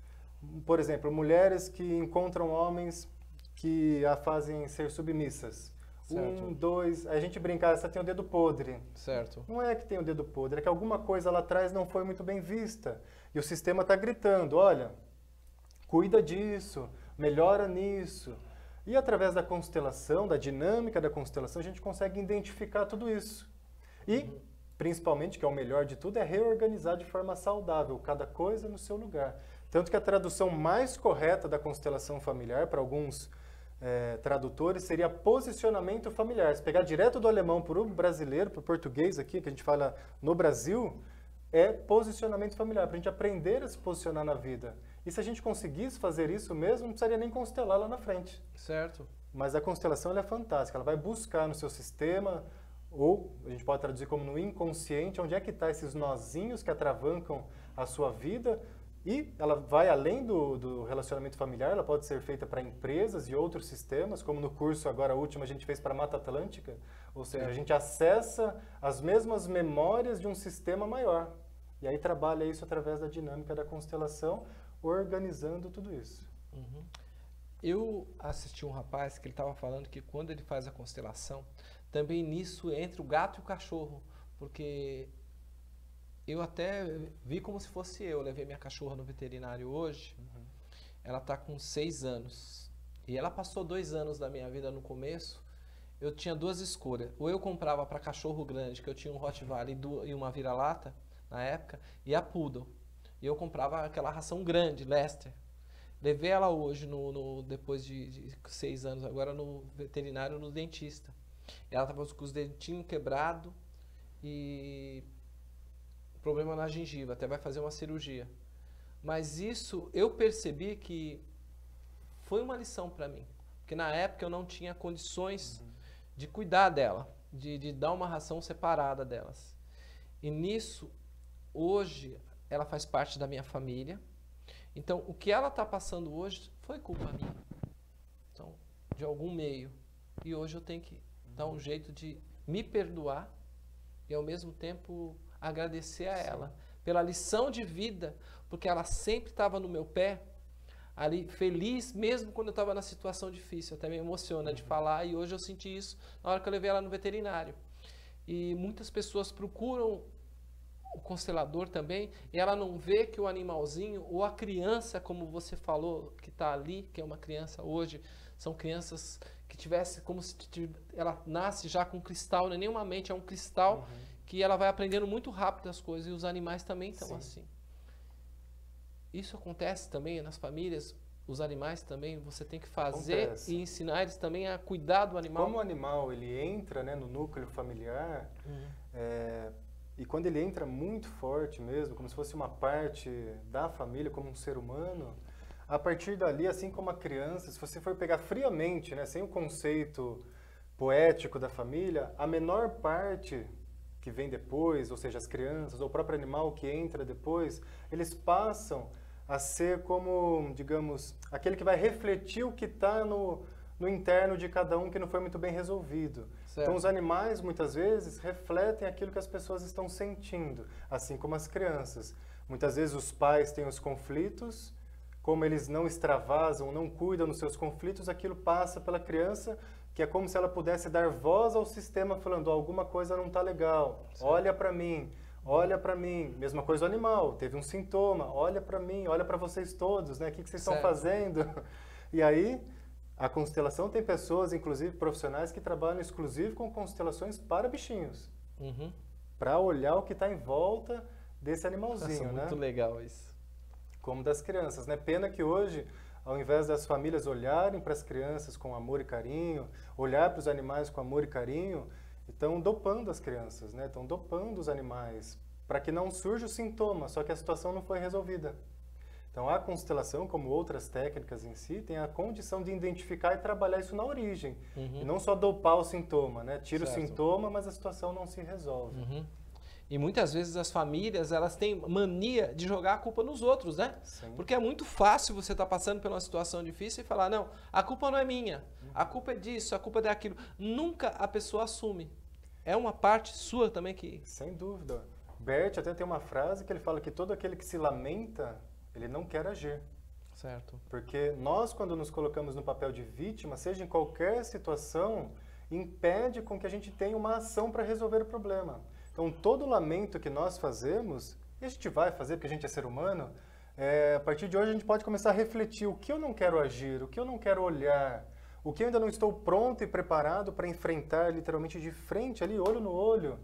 Por exemplo, mulheres que encontram homens que a fazem ser submissas. Certo. Um, dois, a gente brincar, essa tem o dedo podre. Certo. Não é que tem o dedo podre, é que alguma coisa lá atrás não foi muito bem vista. E o sistema está gritando: olha, cuida disso, melhora nisso. E através da constelação, da dinâmica da constelação, a gente consegue identificar tudo isso. E, principalmente, que é o melhor de tudo, é reorganizar de forma saudável, cada coisa no seu lugar. Tanto que a tradução mais correta da constelação familiar, para alguns eh, tradutores, seria posicionamento familiar. Se pegar direto do alemão para o brasileiro, para o português aqui, que a gente fala no Brasil, é posicionamento familiar, para a gente aprender a se posicionar na vida. E se a gente conseguisse fazer isso mesmo, não precisaria nem constelar lá na frente. Certo. Mas a constelação ela é fantástica, ela vai buscar no seu sistema, ou a gente pode traduzir como no inconsciente, onde é que estão esses nozinhos que atravancam a sua vida, e ela vai além do, do relacionamento familiar, ela pode ser feita para empresas e outros sistemas, como no curso agora último a gente fez para a Mata Atlântica, ou seja, a Certo. gente acessa as mesmas memórias de um sistema maior. E aí trabalha isso através da dinâmica da constelação, organizando tudo isso. Eu assisti um rapaz que ele estava falando que quando ele faz a constelação, também nisso entra o gato e o cachorro, porque eu até vi como se fosse eu. Levei minha cachorra no veterinário hoje. Ela está com seis anos e ela passou dois anos da minha vida no começo. Eu tinha duas escolhas. Ou eu comprava para cachorro grande, que eu tinha um Rottweiler e e uma vira-lata na época, e a Poodle. E eu comprava aquela ração grande, Lester. Levei ela hoje, no, no- depois de, de seis anos, agora no veterinário, no dentista. Ela estava com os dentinhos quebrados e problema na gengiva, até vai fazer uma cirurgia. Mas isso eu percebi que foi uma lição para mim, porque na época eu não tinha condições uhum. de cuidar dela, de, de dar uma ração separada delas. E nisso, hoje, ela faz parte da minha família. Então, o que ela está passando hoje foi culpa minha. Então, de algum meio. E hoje eu tenho que dar um jeito de me perdoar e, ao mesmo tempo, agradecer a ela pela lição de vida, porque ela sempre estava no meu pé, ali feliz, mesmo quando eu estava na situação difícil. Até me emociona uhum. de falar, e hoje eu senti isso na hora que eu levei ela no veterinário. E muitas pessoas procuram o constelador também, e ela não vê que o animalzinho ou a criança, como você falou, que está ali, que é uma criança hoje, são crianças que tivesse como se ela nasce já com cristal, não é nenhuma mente, é um cristal uhum. Que ela vai aprendendo muito rápido as coisas e os animais também estão assim. Isso acontece também nas famílias, os animais também, você tem que fazer Acontece. e ensinar eles também a cuidar do animal. Como o animal ele entra né, no núcleo familiar, uhum. é, e quando ele entra muito forte mesmo, como se fosse uma parte da família, como um ser humano, a partir dali, assim como a criança, se você for pegar friamente, né, sem o conceito poético da família, a menor parte que vem depois, ou seja, as crianças, ou o próprio animal que entra depois, eles passam a ser como, digamos, aquele que vai refletir o que está no, no interno de cada um que não foi muito bem resolvido. Certo. Então, os animais, muitas vezes, refletem aquilo que as pessoas estão sentindo, assim como as crianças. Muitas vezes, os pais têm os conflitos, como eles não extravasam, não cuidam dos seus conflitos, aquilo passa pela criança, que é como se ela pudesse dar voz ao sistema, falando: oh, alguma coisa não está legal, certo. olha para mim. Olha para mim, mesma coisa o animal, teve um sintoma, olha para mim, olha para vocês todos, né? O que, que vocês certo. estão fazendo? [laughs] E aí, a constelação tem pessoas, inclusive profissionais, que trabalham exclusivo com constelações para bichinhos. Uhum. Para olhar o que está em volta desse animalzinho, Nossa, né? Muito legal isso. Como das crianças, né? Pena que hoje, ao invés das famílias olharem para as crianças com amor e carinho, olhar para os animais com amor e carinho, estão dopando as crianças, né? Estão dopando os animais para que não surja o sintoma, só que a situação não foi resolvida. Então, a constelação, como outras técnicas em si, tem a condição de identificar e trabalhar isso na origem. Uhum. E não só dopar o sintoma, né? Tira certo. o sintoma, mas a situação não se resolve. Uhum. E muitas vezes as famílias, elas têm mania de jogar a culpa nos outros, né? Sim. Porque é muito fácil você estar tá passando por uma situação difícil e falar, não, a culpa não é minha, a culpa é disso, a culpa é daquilo. Nunca a pessoa assume. É uma parte sua também que... Sem dúvida. Bert até tem uma frase que ele fala que todo aquele que se lamenta ele não quer agir. Certo. Porque nós, quando nos colocamos no papel de vítima, seja em qualquer situação, impede com que a gente tenha uma ação para resolver o problema. Então, todo lamento que nós fazemos, e a gente vai fazer porque a gente é ser humano, é, a partir de hoje a gente pode começar a refletir o que eu não quero agir, o que eu não quero olhar, o que eu ainda não estou pronto e preparado para enfrentar literalmente de frente, ali, olho no olho.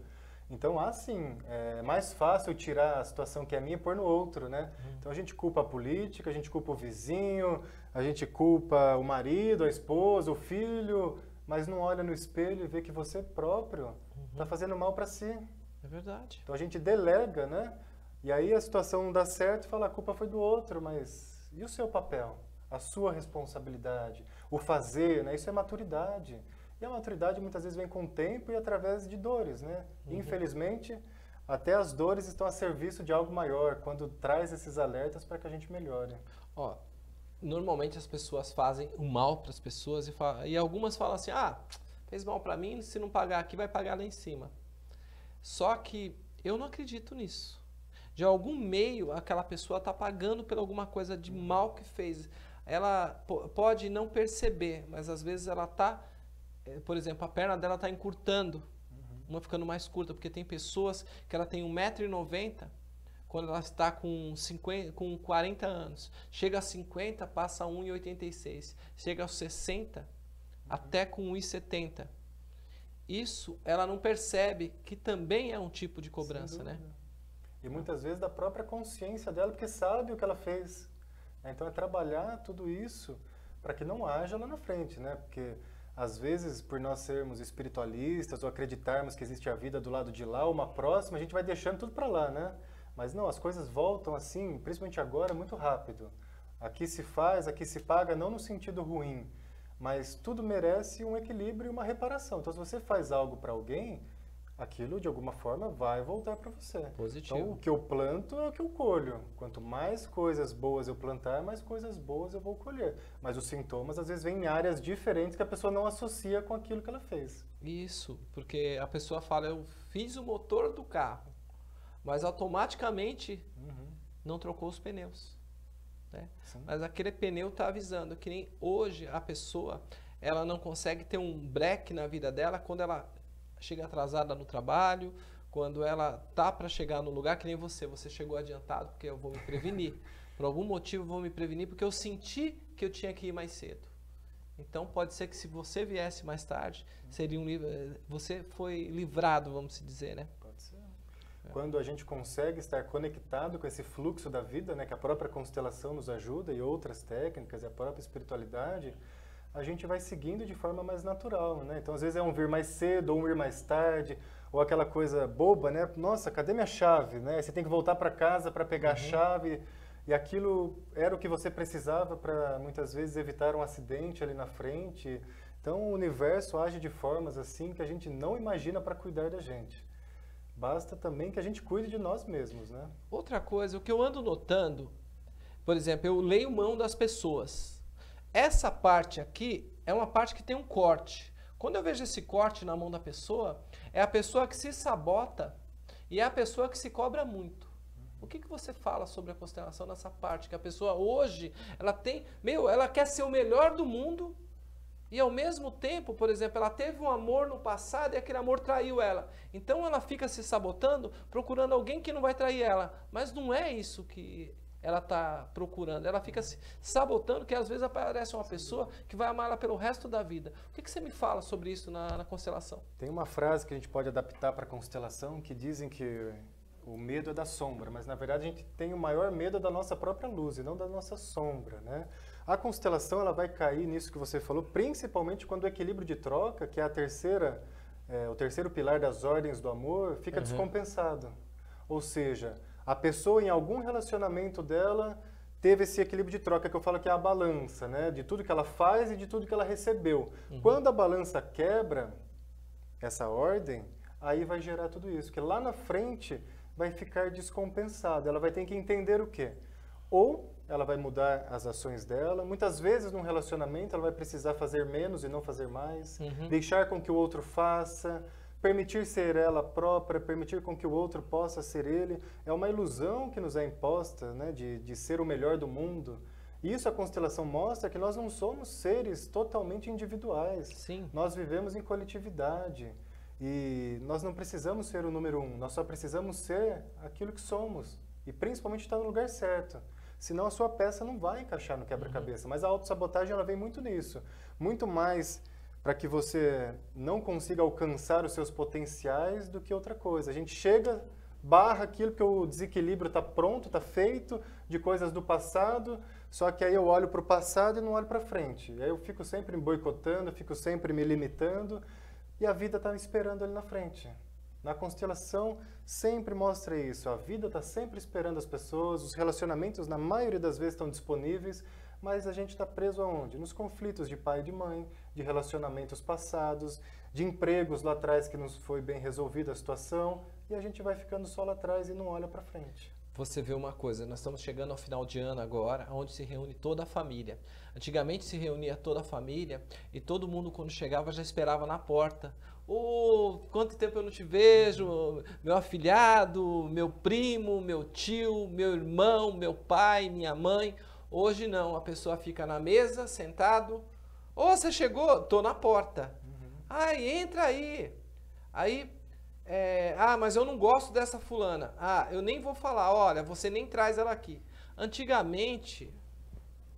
Então, assim, é mais fácil tirar a situação que é minha e pôr no outro, né? Uhum. Então, a gente culpa a política, a gente culpa o vizinho, a gente culpa o marido, a esposa, o filho, mas não olha no espelho e vê que você próprio está uhum. fazendo mal para si. É verdade. Então, a gente delega, né? E aí a situação não dá certo e fala, a culpa foi do outro, mas e o seu papel? A sua responsabilidade? O fazer, né? Isso é maturidade. E a maturidade muitas vezes vem com o tempo e através de dores, né? Uhum. Infelizmente, até as dores estão a serviço de algo maior, quando traz esses alertas para que a gente melhore. Ó, normalmente as pessoas fazem o mal para as pessoas e, e algumas falam assim: ah, fez mal para mim, se não pagar aqui, vai pagar lá em cima. Só que eu não acredito nisso. De algum meio, aquela pessoa está pagando por alguma coisa de mal que fez. Ela pode não perceber, mas às vezes ela está é, por exemplo, a perna dela está encurtando, uhum. uma ficando mais curta, porque tem pessoas que ela tem 1,90m quando ela está com, 50, com 40 anos. Chega a 50, passa a 1,86. Chega aos 60, uhum. até com 1,70. Isso ela não percebe que também é um tipo de cobrança, né? E muitas vezes da própria consciência dela, porque sabe o que ela fez. Então é trabalhar tudo isso para que não haja lá na frente, né? Porque às vezes, por nós sermos espiritualistas ou acreditarmos que existe a vida do lado de lá, uma próxima, a gente vai deixando tudo para lá, né? Mas não, as coisas voltam assim, principalmente agora, muito rápido. Aqui se faz, aqui se paga, não no sentido ruim, mas tudo merece um equilíbrio e uma reparação. Então, se você faz algo para alguém, aquilo de alguma forma vai voltar para você. Positivo. Então, o que eu planto é o que eu colho. Quanto mais coisas boas eu plantar, mais coisas boas eu vou colher. Mas os sintomas às vezes vêm em áreas diferentes que a pessoa não associa com aquilo que ela fez. Isso, porque a pessoa fala, eu fiz o motor do carro, mas automaticamente Uhum. não trocou os pneus. Né? Mas aquele pneu está avisando que nem hoje a pessoa ela não consegue ter um break na vida dela quando ela chega atrasada no trabalho, quando ela tá para chegar no lugar que nem você, você chegou adiantado porque eu vou me prevenir. [laughs] Por algum motivo eu vou me prevenir porque eu senti que eu tinha que ir mais cedo. Então pode ser que se você viesse mais tarde, seria um livro, você foi livrado, vamos dizer, né? Quando a gente consegue estar conectado com esse fluxo da vida, né, que a própria constelação nos ajuda e outras técnicas e a própria espiritualidade, a gente vai seguindo de forma mais natural, né? Então às vezes é um vir mais cedo ou um vir mais tarde, ou aquela coisa boba, né? Nossa, cadê minha chave, né? Você tem que voltar para casa para pegar a chave e aquilo era o que você precisava para muitas vezes evitar um acidente ali na frente. Então o universo age de formas assim que a gente não imagina para cuidar da gente. Basta também que a gente cuide de nós mesmos, né? Outra coisa, o que eu ando notando, por exemplo, eu leio mão das pessoas. Essa parte aqui é uma parte que tem um corte. Quando eu vejo esse corte na mão da pessoa, é a pessoa que se sabota e é a pessoa que se cobra muito. O que, que você fala sobre a constelação nessa parte? Que a pessoa hoje, ela tem, meu, ela quer ser o melhor do mundo e ao mesmo tempo, por exemplo, ela teve um amor no passado e aquele amor traiu ela. Então ela fica se sabotando, procurando alguém que não vai trair ela. Mas não é isso que ela está procurando. Ela fica se sabotando, que às vezes aparece uma pessoa que vai amar ela pelo resto da vida. O que, que você me fala sobre isso na, na constelação? Tem uma frase que a gente pode adaptar para a constelação que dizem que o medo é da sombra, mas na verdade a gente tem o maior medo da nossa própria luz e não da nossa sombra, né? A constelação ela vai cair nisso que você falou, principalmente quando o equilíbrio de troca, que é a terceira, é, o terceiro pilar das ordens do amor, fica Uhum. descompensado. Ou seja, a pessoa em algum relacionamento dela teve esse equilíbrio de troca que eu falo que é a balança, né? De tudo que ela faz e de tudo que ela recebeu. Quando a balança quebra essa ordem, aí vai gerar tudo isso, que lá na frente vai ficar descompensado. Ela vai ter que entender o quê? Ou ela vai mudar as ações dela. Muitas vezes num relacionamento ela vai precisar fazer menos e não fazer mais, Uhum. deixar com que o outro faça, permitir ser ela própria, permitir com que o outro possa ser ele. É uma ilusão que nos é imposta, né, de, de ser o melhor do mundo. Isso a constelação mostra que nós não somos seres totalmente individuais. Sim. Nós vivemos em coletividade e nós não precisamos ser o número um, nós só precisamos ser aquilo que somos e principalmente estar no lugar certo. Senão a sua peça não vai encaixar no quebra-cabeça. Mas a autossabotagem ela vem muito nisso. Muito mais para que você não consiga alcançar os seus potenciais do que outra coisa. A gente chega, barra aquilo que o desequilíbrio está pronto, está feito, de coisas do passado, só que aí eu olho para o passado e não olho para frente. E aí eu fico sempre me boicotando, fico sempre me limitando e a vida está me esperando ali na frente. Na constelação sempre mostra isso. A vida está sempre esperando as pessoas, os relacionamentos na maioria das vezes estão disponíveis, mas a gente está preso aonde? Nos conflitos de pai e de mãe, de relacionamentos passados, de empregos lá atrás que não foi bem resolvida a situação, e a gente vai ficando só lá atrás e não olha para frente. Você vê uma coisa, nós estamos chegando ao final de ano agora, onde se reúne toda a família. Antigamente se reunia toda a família e todo mundo quando chegava já esperava na porta. Ô, quanto tempo eu não te vejo, meu afilhado, meu primo, meu tio, meu irmão, meu pai, minha mãe. Hoje não, a pessoa fica na mesa, sentado. Ô, você chegou? Tô na porta. Ai, entra aí. Aí é, ah, mas eu não gosto dessa fulana. Ah, eu nem vou falar, olha, você nem traz ela aqui. Antigamente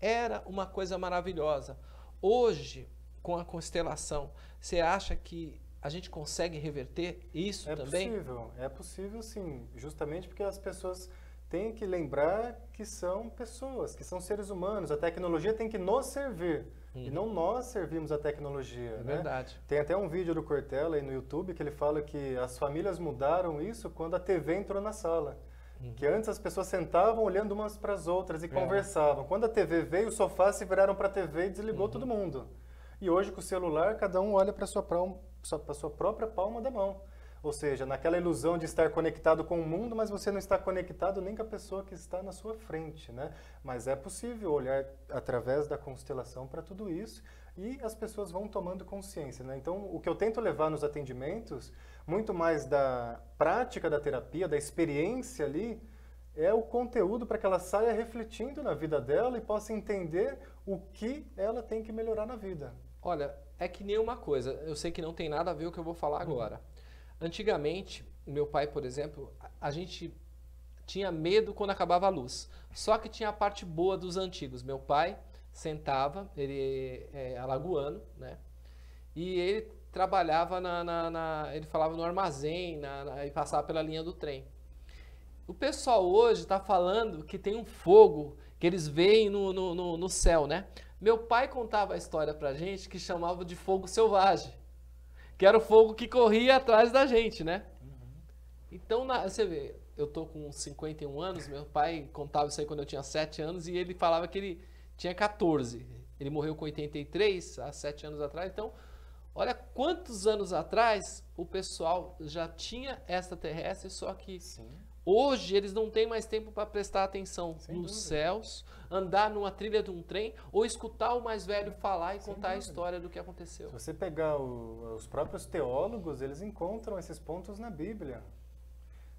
era uma coisa maravilhosa. Hoje, com a constelação, você acha que a gente consegue reverter isso É também? possível, é possível sim, justamente porque as pessoas têm que lembrar que são pessoas, que são seres humanos. A tecnologia tem que nos servir e não nós servimos a tecnologia. É né? verdade. Tem até um vídeo do Cortella aí no YouTube que ele fala que as famílias mudaram isso quando a TV entrou na sala. Uhum. Que antes as pessoas sentavam olhando umas para as outras e é. conversavam. Quando a TV veio, os sofás se viraram para a TV e desligou uhum. todo mundo. E hoje, com o celular, cada um olha para a sua, sua própria palma da mão. Ou seja, naquela ilusão de estar conectado com o mundo, mas você não está conectado nem com a pessoa que está na sua frente, né? Mas é possível olhar através da constelação para tudo isso e as pessoas vão tomando consciência, né? Então, o que eu tento levar nos atendimentos, muito mais da prática da terapia, da experiência ali, é o conteúdo para que ela saia refletindo na vida dela e possa entender o que ela tem que melhorar na vida. Olha, é que nem uma coisa, eu sei que não tem nada a ver o que eu vou falar agora. Antigamente, meu pai, por exemplo, a gente tinha medo quando acabava a luz. Só que tinha a parte boa dos antigos. Meu pai sentava, ele é alagoano, né? E ele trabalhava na, na, na ele falava no armazém na, na, e passava pela linha do trem. O pessoal hoje está falando que tem um fogo que eles veem no, no, no, no céu, né? Meu pai contava a história pra gente que chamava de fogo selvagem que era o fogo que corria atrás da gente, né? Uhum. Então, na, você vê, eu tô com 51 anos, meu pai contava isso aí quando eu tinha 7 anos e ele falava que ele tinha 14. Ele morreu com 83, há 7 anos atrás. Então, olha quantos anos atrás o pessoal já tinha extraterrestre, só que Sim. Hoje eles não têm mais tempo para prestar atenção Sem nos dúvida. céus, andar numa trilha de um trem ou escutar o mais velho falar e Sem contar dúvida. a história do que aconteceu. Se você pegar o, os próprios teólogos, eles encontram esses pontos na Bíblia.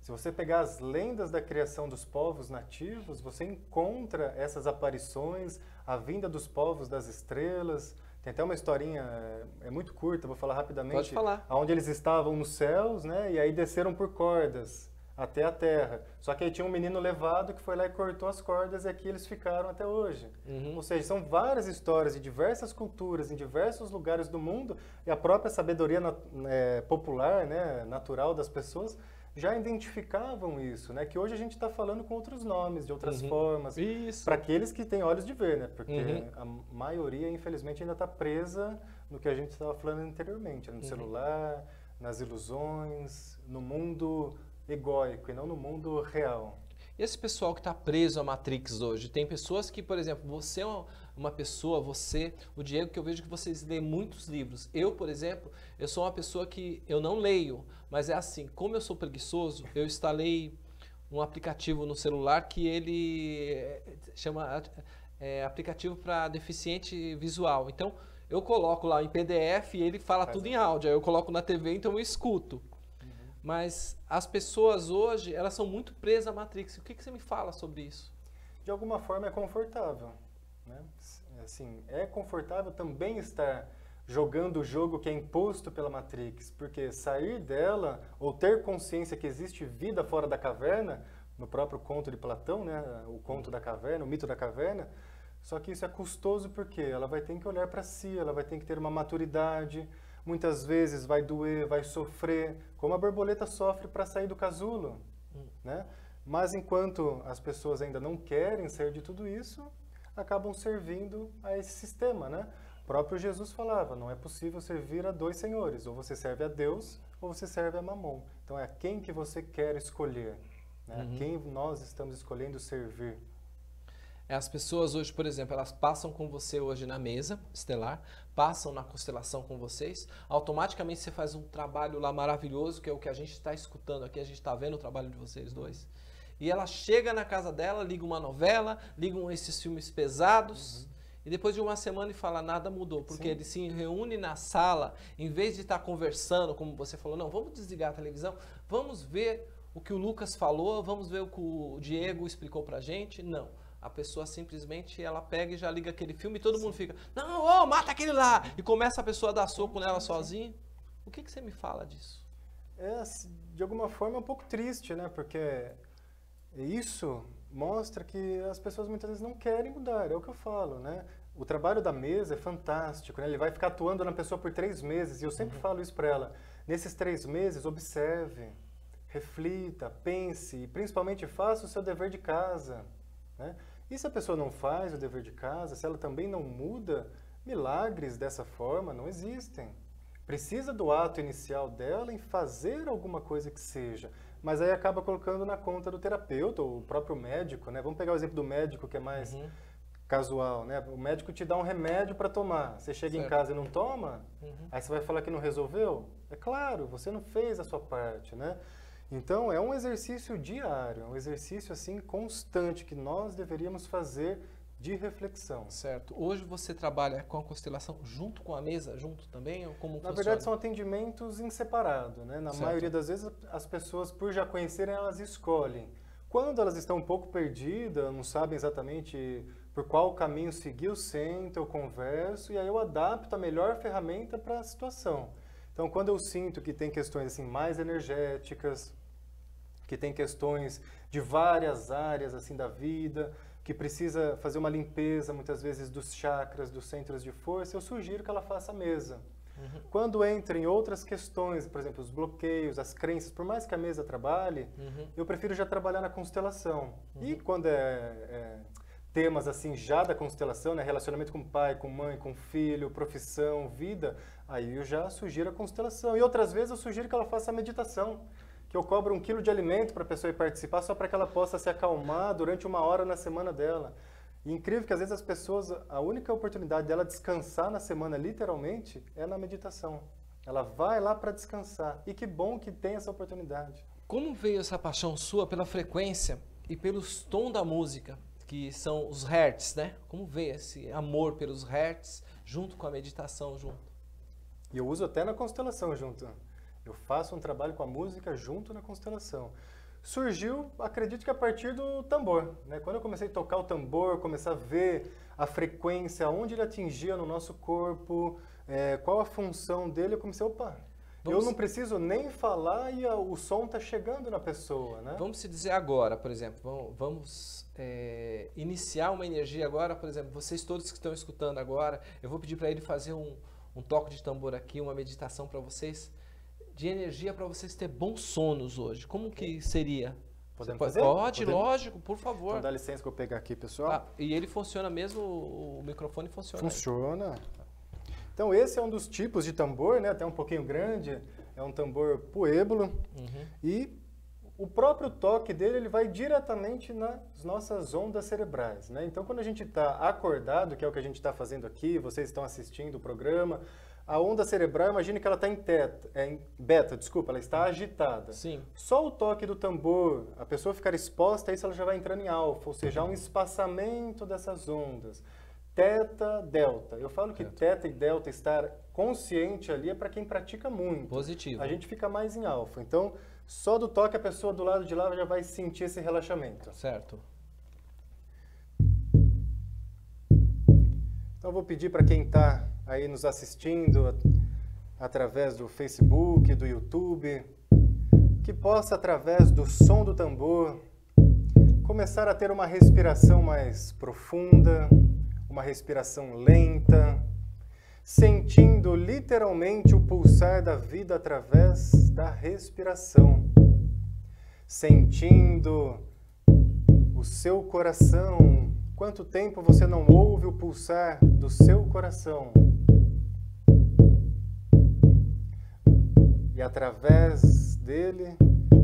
Se você pegar as lendas da criação dos povos nativos, você encontra essas aparições, a vinda dos povos das estrelas. Tem até uma historinha, é, é muito curta, vou falar rapidamente. Pode falar. Onde eles estavam nos céus, né? E aí desceram por cordas até a terra. Só que aí tinha um menino levado que foi lá e cortou as cordas e aqui eles ficaram até hoje. Uhum. Ou seja, são várias histórias de diversas culturas, em diversos lugares do mundo, e a própria sabedoria é, popular, né, natural das pessoas, já identificavam isso, né? Que hoje a gente está falando com outros nomes, de outras uhum. formas. Para aqueles que têm olhos de ver, né? Porque uhum. a maioria, infelizmente, ainda está presa no que a gente estava falando anteriormente, no uhum. celular, nas ilusões, no mundo egóico e não no mundo real. E esse pessoal que está preso à Matrix hoje, tem pessoas que, por exemplo, você é uma pessoa, você, o Diego, que eu vejo que vocês lêem muitos livros. Eu, por exemplo, eu sou uma pessoa que eu não leio, mas é assim, como eu sou preguiçoso, eu instalei um aplicativo no celular que ele eh, chama é, aplicativo para deficiente visual. Então, eu coloco lá em PDF e ele fala Faz tudo em áudio. Aí eu coloco na TV, então eu escuto. Mas as pessoas hoje, elas são muito presas à Matrix. O que, que você me fala sobre isso? De alguma forma é confortável. Né? Assim, é confortável também estar jogando o jogo que é imposto pela Matrix, porque sair dela ou ter consciência que existe vida fora da caverna, no próprio conto de Platão, né, o conto da caverna, o mito da caverna, só que isso é custoso porque ela vai ter que olhar para si, ela vai ter que ter uma maturidade, muitas vezes vai doer, vai sofrer, como a borboleta sofre para sair do casulo, hum. né? Mas enquanto as pessoas ainda não querem sair de tudo isso, acabam servindo a esse sistema, né? O próprio Jesus falava, não é possível servir a dois senhores, ou você serve a Deus ou você serve a Mamon. Então é a quem que você quer escolher, né? Uhum. A quem nós estamos escolhendo servir. É, as pessoas hoje, por exemplo, elas passam com você hoje na mesa estelar, passam na constelação com vocês, automaticamente você faz um trabalho lá maravilhoso, que é o que a gente está escutando aqui, a gente está vendo o trabalho de vocês dois. E ela chega na casa dela, liga uma novela, ligam esses filmes pesados, uhum. e depois de uma semana e fala, nada mudou, porque Sim. ele se reúne na sala, em vez de estar conversando, como você falou, não, vamos desligar a televisão, vamos ver o que o Lucas falou, vamos ver o que o Diego explicou pra gente. Não a pessoa simplesmente ela pega e já liga aquele filme e todo Sim. mundo fica, não, oh, mata aquele lá! E começa a pessoa a dar soco nela sozinha. O que, que você me fala disso? É, de alguma forma, é um pouco triste, né? Porque isso mostra que as pessoas muitas vezes não querem mudar, é o que eu falo, né? O trabalho da mesa é fantástico, né? Ele vai ficar atuando na pessoa por três meses, e eu sempre uhum. falo isso para ela. Nesses três meses, observe, reflita, pense, e principalmente faça o seu dever de casa, né? E se a pessoa não faz o dever de casa, se ela também não muda, milagres dessa forma não existem. Precisa do ato inicial dela em fazer alguma coisa que seja. mas aí acaba colocando na conta do terapeuta ou o próprio médico, né? Vamos pegar o exemplo do médico que é mais Uhum. casual, né? O médico te dá um remédio para tomar, você chega em Certo. casa e não toma, Uhum. aí você vai falar que não resolveu? É claro, você não fez a sua parte, né? Então é um exercício diário, é um exercício assim constante que nós deveríamos fazer de reflexão. Certo. Hoje você trabalha com a constelação junto com a mesa, junto também? Ou como Na funciona? verdade, são atendimentos em separado, né? Na Certo. maioria das vezes, as pessoas, por já conhecerem, elas escolhem. Quando elas estão um pouco perdidas, não sabem exatamente por qual caminho seguir, eu sento, eu converso e aí eu adapto a melhor ferramenta para a situação. Então, quando eu sinto que tem questões assim mais energéticas, que tem questões de várias áreas assim da vida, que precisa fazer uma limpeza muitas vezes dos chakras, dos centros de força, eu sugiro que ela faça a mesa. Uhum. Quando entra em outras questões, por exemplo, os bloqueios, as crenças, por mais que a mesa trabalhe, Uhum. eu prefiro já trabalhar na constelação. E quando é, é temas assim já da constelação, né, relacionamento com pai, com mãe, com filho, profissão, vida, aí eu já sugiro a constelação. E outras vezes eu sugiro que ela faça a meditação, que eu cobro um quilo de alimento para a pessoa ir participar só para que ela possa se acalmar durante uma hora na semana dela. E incrível que às vezes as pessoas, a única oportunidade dela descansar na semana, literalmente, é na meditação. Ela vai lá para descansar. E que bom que tem essa oportunidade. Como veio essa paixão sua pela frequência e pelos tons da música, que são os hertz, né? Como veio esse amor pelos hertz junto com a meditação junto? E eu uso até na constelação junto. Eu faço um trabalho com a música junto na constelação. Surgiu, acredito que a partir do tambor. Né? Quando eu comecei a tocar o tambor, começar a ver a frequência, onde ele atingia no nosso corpo, eh, qual a função dele, eu comecei, opa, Vamos- eu não preciso nem falar e o som está chegando na pessoa, né? Vamos se dizer agora, por exemplo, vamos, vamos, é, iniciar uma energia agora, por exemplo, vocês todos que estão escutando agora, eu vou pedir para ele fazer um, um toque de tambor aqui, uma meditação para vocês, de energia para vocês ter bons sonos hoje. Como que seria? Podemos pode- fazer? Pode, Podemos? lógico, por favor. Então dá licença que eu pegar aqui, pessoal. Ah, e ele funciona mesmo, o microfone funciona. Funciona. Então esse é um dos tipos de tambor, né? Até um pouquinho grande. É um tambor pueblo Uhum. e o próprio toque dele ele vai diretamente nas nossas ondas cerebrais, né? Então quando a gente está acordado, que é o que a gente está fazendo aqui, vocês estão assistindo o programa, a onda cerebral, imagine que ela está em, teta, é, em beta, desculpa, ela está agitada. Sim. Só o toque do tambor, a pessoa ficar exposta a isso, ela já vai entrando em alfa, ou seja, há um espaçamento dessas ondas. Teta, delta. Eu falo que teta e delta estar consciente ali é para quem pratica muito. Positivo. A gente fica mais em alfa. Então, só do toque a pessoa do lado de lá já vai sentir esse relaxamento. Certo. Então, eu vou pedir para quem está aí nos assistindo através do Facebook, do YouTube, que possa, através do som do tambor, começar a ter uma respiração mais profunda, uma respiração lenta, sentindo literalmente o pulsar da vida através da respiração, sentindo o seu coração. Quanto tempo você não ouve o pulsar do seu coração? E através dele,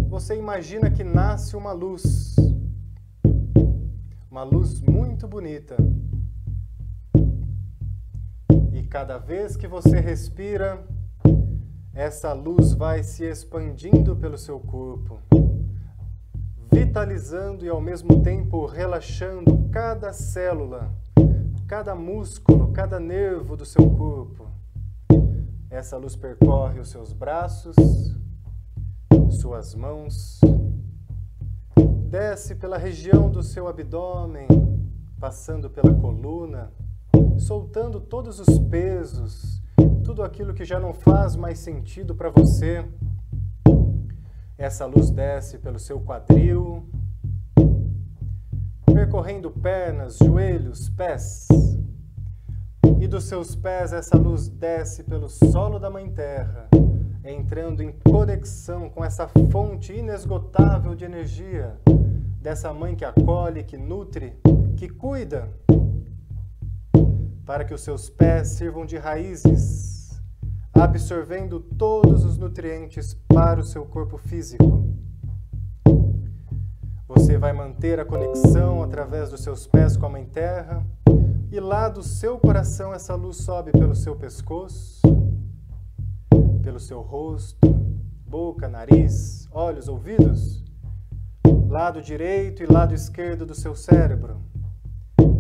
você imagina que nasce uma luz. Uma luz muito bonita. E cada vez que você respira, essa luz vai se expandindo pelo seu corpo, vitalizando e ao mesmo tempo relaxando cada célula, cada músculo, cada nervo do seu corpo. Essa luz percorre os seus braços, suas mãos, desce pela região do seu abdômen, passando pela coluna, soltando todos os pesos, tudo aquilo que já não faz mais sentido para você. Essa luz desce pelo seu quadril, percorrendo pernas, joelhos, pés. E dos seus pés essa luz desce pelo solo da Mãe Terra, entrando em conexão com essa fonte inesgotável de energia dessa mãe que acolhe, que nutre, que cuida, para que os seus pés sirvam de raízes, absorvendo todos os nutrientes para o seu corpo físico. Você vai manter a conexão através dos seus pés com a Mãe Terra. E lá do seu coração essa luz sobe pelo seu pescoço, pelo seu rosto, boca, nariz, olhos, ouvidos, lado direito e lado esquerdo do seu cérebro,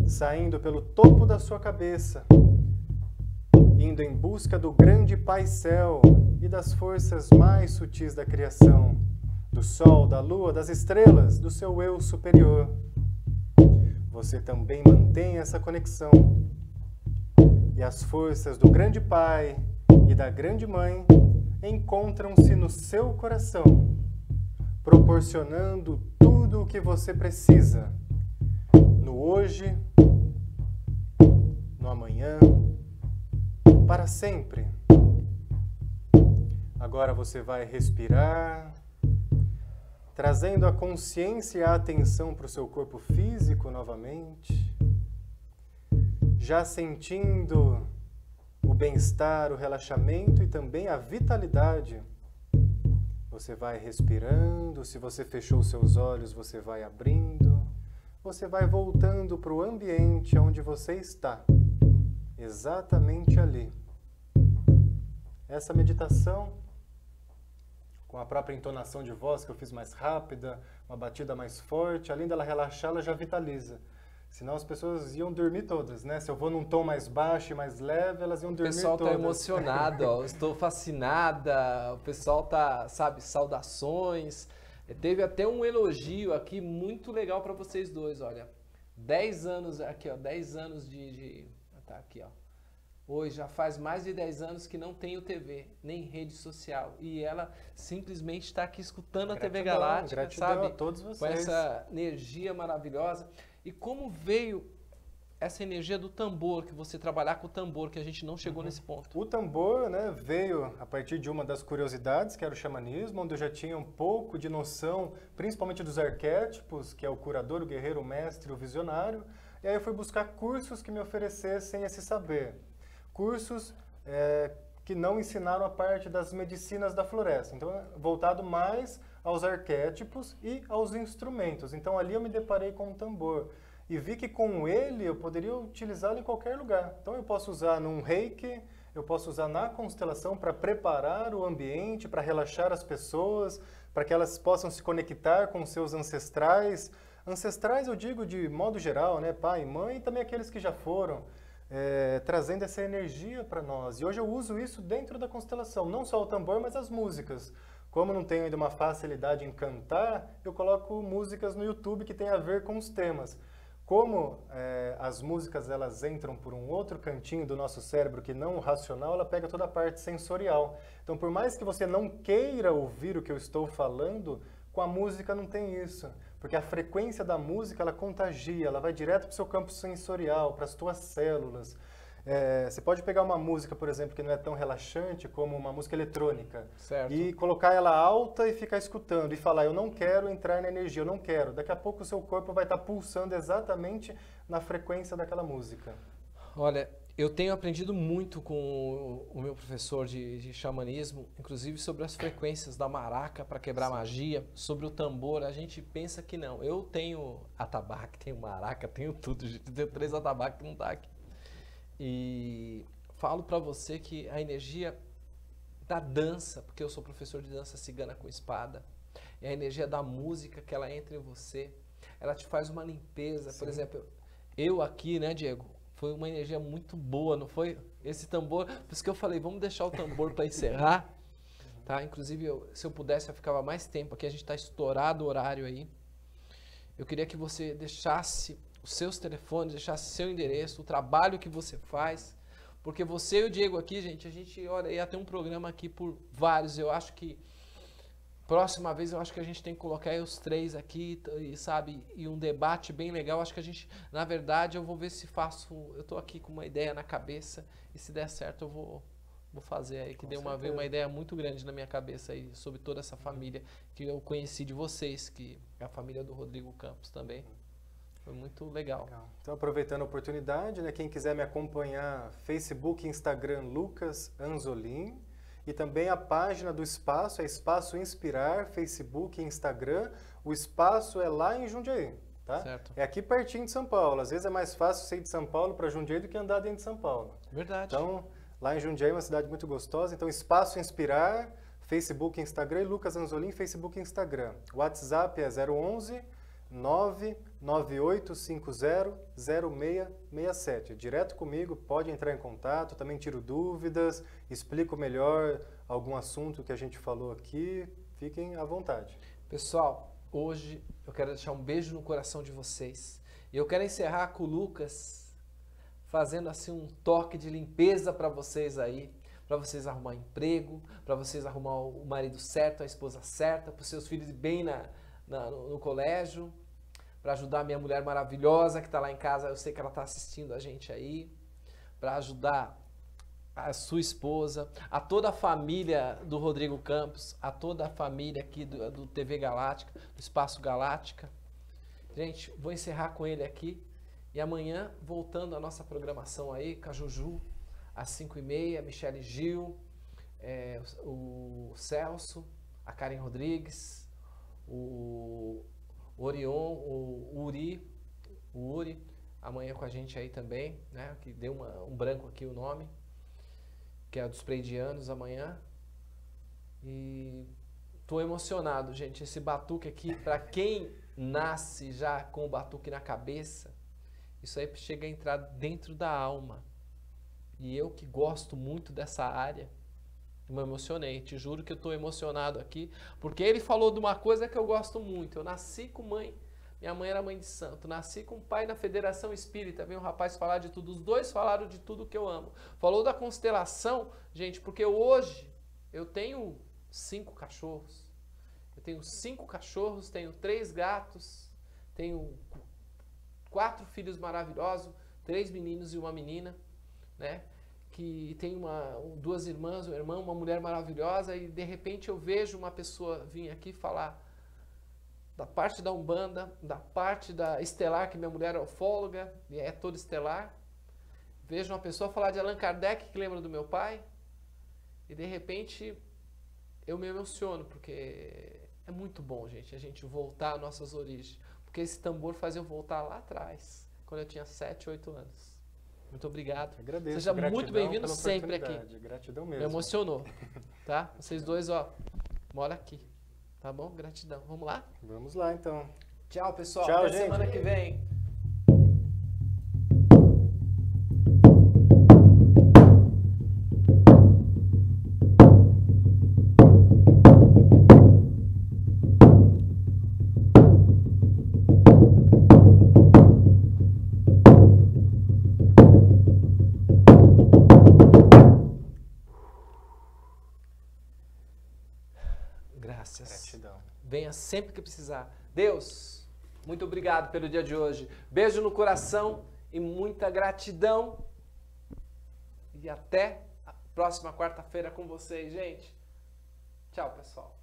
saindo pelo topo da sua cabeça, indo em busca do grande Pai Céu e das forças mais sutis da criação, do Sol, da Lua, das estrelas, do seu eu superior. Você também mantém essa conexão. E as forças do grande Pai e da grande Mãe encontram-se no seu coração, proporcionando tudo o que você precisa no hoje, no amanhã, para sempre. Agora você vai respirar, trazendo a consciência e a atenção para o seu corpo físico novamente, já sentindo o bem-estar, o relaxamento e também a vitalidade. Você vai respirando, se você fechou seus olhos, você vai abrindo, você vai voltando para o ambiente onde você está, exatamente ali. Essa meditação, com a própria entonação de voz que eu fiz mais rápida, uma batida mais forte, além dela relaxar, ela já vitaliza. Senão as pessoas iam dormir todas, né? Se eu vou num tom mais baixo e mais leve, elas iam dormir todas. O pessoal está emocionado, ó. [laughs] Estou fascinada. O pessoal tá, sabe, saudações. Teve até um elogio aqui muito legal para vocês dois, olha. 10 anos aqui, ó, 10 anos de, de tá aqui, ó. Hoje já faz mais de 10 anos que não tenho TV, nem rede social. E ela simplesmente está aqui escutando gratidão, a TV Galáctica, sabe? A todos vocês. Com essa energia maravilhosa. E como veio essa energia do tambor, que você trabalhar com o tambor, que a gente não chegou uhum. nesse ponto? O tambor né, veio a partir de uma das curiosidades, que era o xamanismo, onde eu já tinha um pouco de noção, principalmente dos arquétipos, que é o curador, o guerreiro, o mestre, o visionário. E aí eu fui buscar cursos que me oferecessem esse saber. Cursos é, que não ensinaram a parte das medicinas da floresta. Então, voltado mais aos arquétipos e aos instrumentos. Então ali eu me deparei com um tambor e vi que com ele eu poderia utilizá-lo em qualquer lugar. Então eu posso usar num reiki, eu posso usar na constelação para preparar o ambiente, para relaxar as pessoas, para que elas possam se conectar com seus ancestrais. Ancestrais eu digo de modo geral, né? pai, mãe e também aqueles que já foram. É, trazendo essa energia para nós. E hoje eu uso isso dentro da constelação, não só o tambor, mas as músicas. Como não tenho ainda uma facilidade em cantar, eu coloco músicas no YouTube que tem a ver com os temas. Como é, as músicas elas entram por um outro cantinho do nosso cérebro que não o racional, ela pega toda a parte sensorial. Então, por mais que você não queira ouvir o que eu estou falando, com a música não tem isso. Porque a frequência da música, ela contagia, ela vai direto para o seu campo sensorial, para as tuas células. É, você pode pegar uma música, por exemplo, que não é tão relaxante como uma música eletrônica certo. e colocar ela alta e ficar escutando e falar, eu não quero entrar na energia, eu não quero. Daqui a pouco o seu corpo vai estar pulsando exatamente na frequência daquela música. Olha, eu tenho aprendido muito com o meu professor de, de xamanismo, inclusive sobre as frequências da maraca para quebrar Sim. magia, sobre o tambor. A gente pensa que não. Eu tenho atabaque, tenho maraca, tenho tudo. Tenho três atabaques que não tá aqui. E falo para você que a energia da dança, porque eu sou professor de dança cigana com espada, é a energia da música que ela entra em você, ela te faz uma limpeza. Sim. Por exemplo, eu aqui, né, Diego, foi uma energia muito boa, não foi? Esse tambor, por isso que eu falei, vamos deixar o tambor para encerrar, tá? Inclusive, eu, se eu pudesse, eu ficava mais tempo aqui, a gente está estourado o horário aí. Eu queria que você deixasse os seus telefones, deixar seu endereço, o trabalho que você faz. Porque você e o Diego aqui, gente, a gente, olha, ia ter um programa aqui por vários. Eu acho que próxima vez eu acho que a gente tem que colocar os três aqui e sabe e um debate bem legal acho que a gente na verdade eu vou ver se faço eu estou aqui com uma ideia na cabeça e se der certo eu vou vou fazer aí que deu uma uma ideia muito grande na minha cabeça aí sobre toda essa família que eu conheci de vocês que é a família do Rodrigo Campos também foi muito legal. legal. Então, aproveitando a oportunidade, né, quem quiser me acompanhar, Facebook, Instagram, Lucas Anzolin. E também a página do Espaço, é Espaço Inspirar, Facebook e Instagram. O Espaço é lá em Jundiaí, tá? Certo. É aqui pertinho de São Paulo. Às vezes é mais fácil sair de São Paulo para Jundiaí do que andar dentro de São Paulo. Verdade. Então, lá em Jundiaí é uma cidade muito gostosa. Então, Espaço Inspirar, Facebook e Instagram e Lucas Anzolin, Facebook e Instagram. O WhatsApp é 011 998500667. Direto comigo, pode entrar em contato, também tiro dúvidas, explico melhor algum assunto que a gente falou aqui. Fiquem à vontade. Pessoal, hoje eu quero deixar um beijo no coração de vocês. E eu quero encerrar com o Lucas fazendo assim um toque de limpeza para vocês aí, para vocês arrumar emprego, para vocês arrumar o marido certo, a esposa certa, para os seus filhos bem na, na no, no colégio para ajudar minha mulher maravilhosa que está lá em casa. Eu sei que ela está assistindo a gente aí. Para ajudar a sua esposa, a toda a família do Rodrigo Campos, a toda a família aqui do, do TV Galáctica, do Espaço Galáctica. Gente, vou encerrar com ele aqui. E amanhã, voltando à nossa programação aí, com a Juju, às 5h30, Michele Gil, é, o Celso, a Karen Rodrigues, o Orion, o Uri, o Uri, amanhã com a gente aí também, né? Que deu uma, um branco aqui o nome, que é dos Preidianos amanhã. E tô emocionado, gente. Esse batuque aqui, para quem nasce já com o batuque na cabeça, isso aí chega a entrar dentro da alma. E eu que gosto muito dessa área, me emocionei, te juro que eu estou emocionado aqui, porque ele falou de uma coisa que eu gosto muito. Eu nasci com mãe, minha mãe era mãe de santo, nasci com pai na Federação Espírita. Veio um rapaz falar de tudo, os dois falaram de tudo que eu amo. Falou da constelação, gente, porque hoje eu tenho cinco cachorros. Eu tenho cinco cachorros, tenho três gatos, tenho quatro filhos maravilhosos, três meninos e uma menina, né? Que tem uma, duas irmãs, um irmão, uma mulher maravilhosa, e de repente eu vejo uma pessoa vir aqui falar da parte da Umbanda, da parte da Estelar, que minha mulher é ufóloga e é toda estelar. Vejo uma pessoa falar de Allan Kardec, que lembra do meu pai, e de repente eu me emociono, porque é muito bom, gente, a gente voltar às nossas origens. Porque esse tambor faz eu voltar lá atrás, quando eu tinha 7, 8 anos. Muito obrigado. Agradeço. Seja muito bem-vindo sempre aqui. Gratidão mesmo. Me emocionou. [laughs] Tá? Vocês dois, ó, mora aqui. Tá bom? Gratidão. Vamos lá? Vamos lá, então. Tchau, pessoal. Tchau, Até gente. semana que vem. Venha sempre que precisar. Deus, muito obrigado pelo dia de hoje. Beijo no coração e muita gratidão. E até a próxima quarta-feira com vocês, gente. Tchau, pessoal.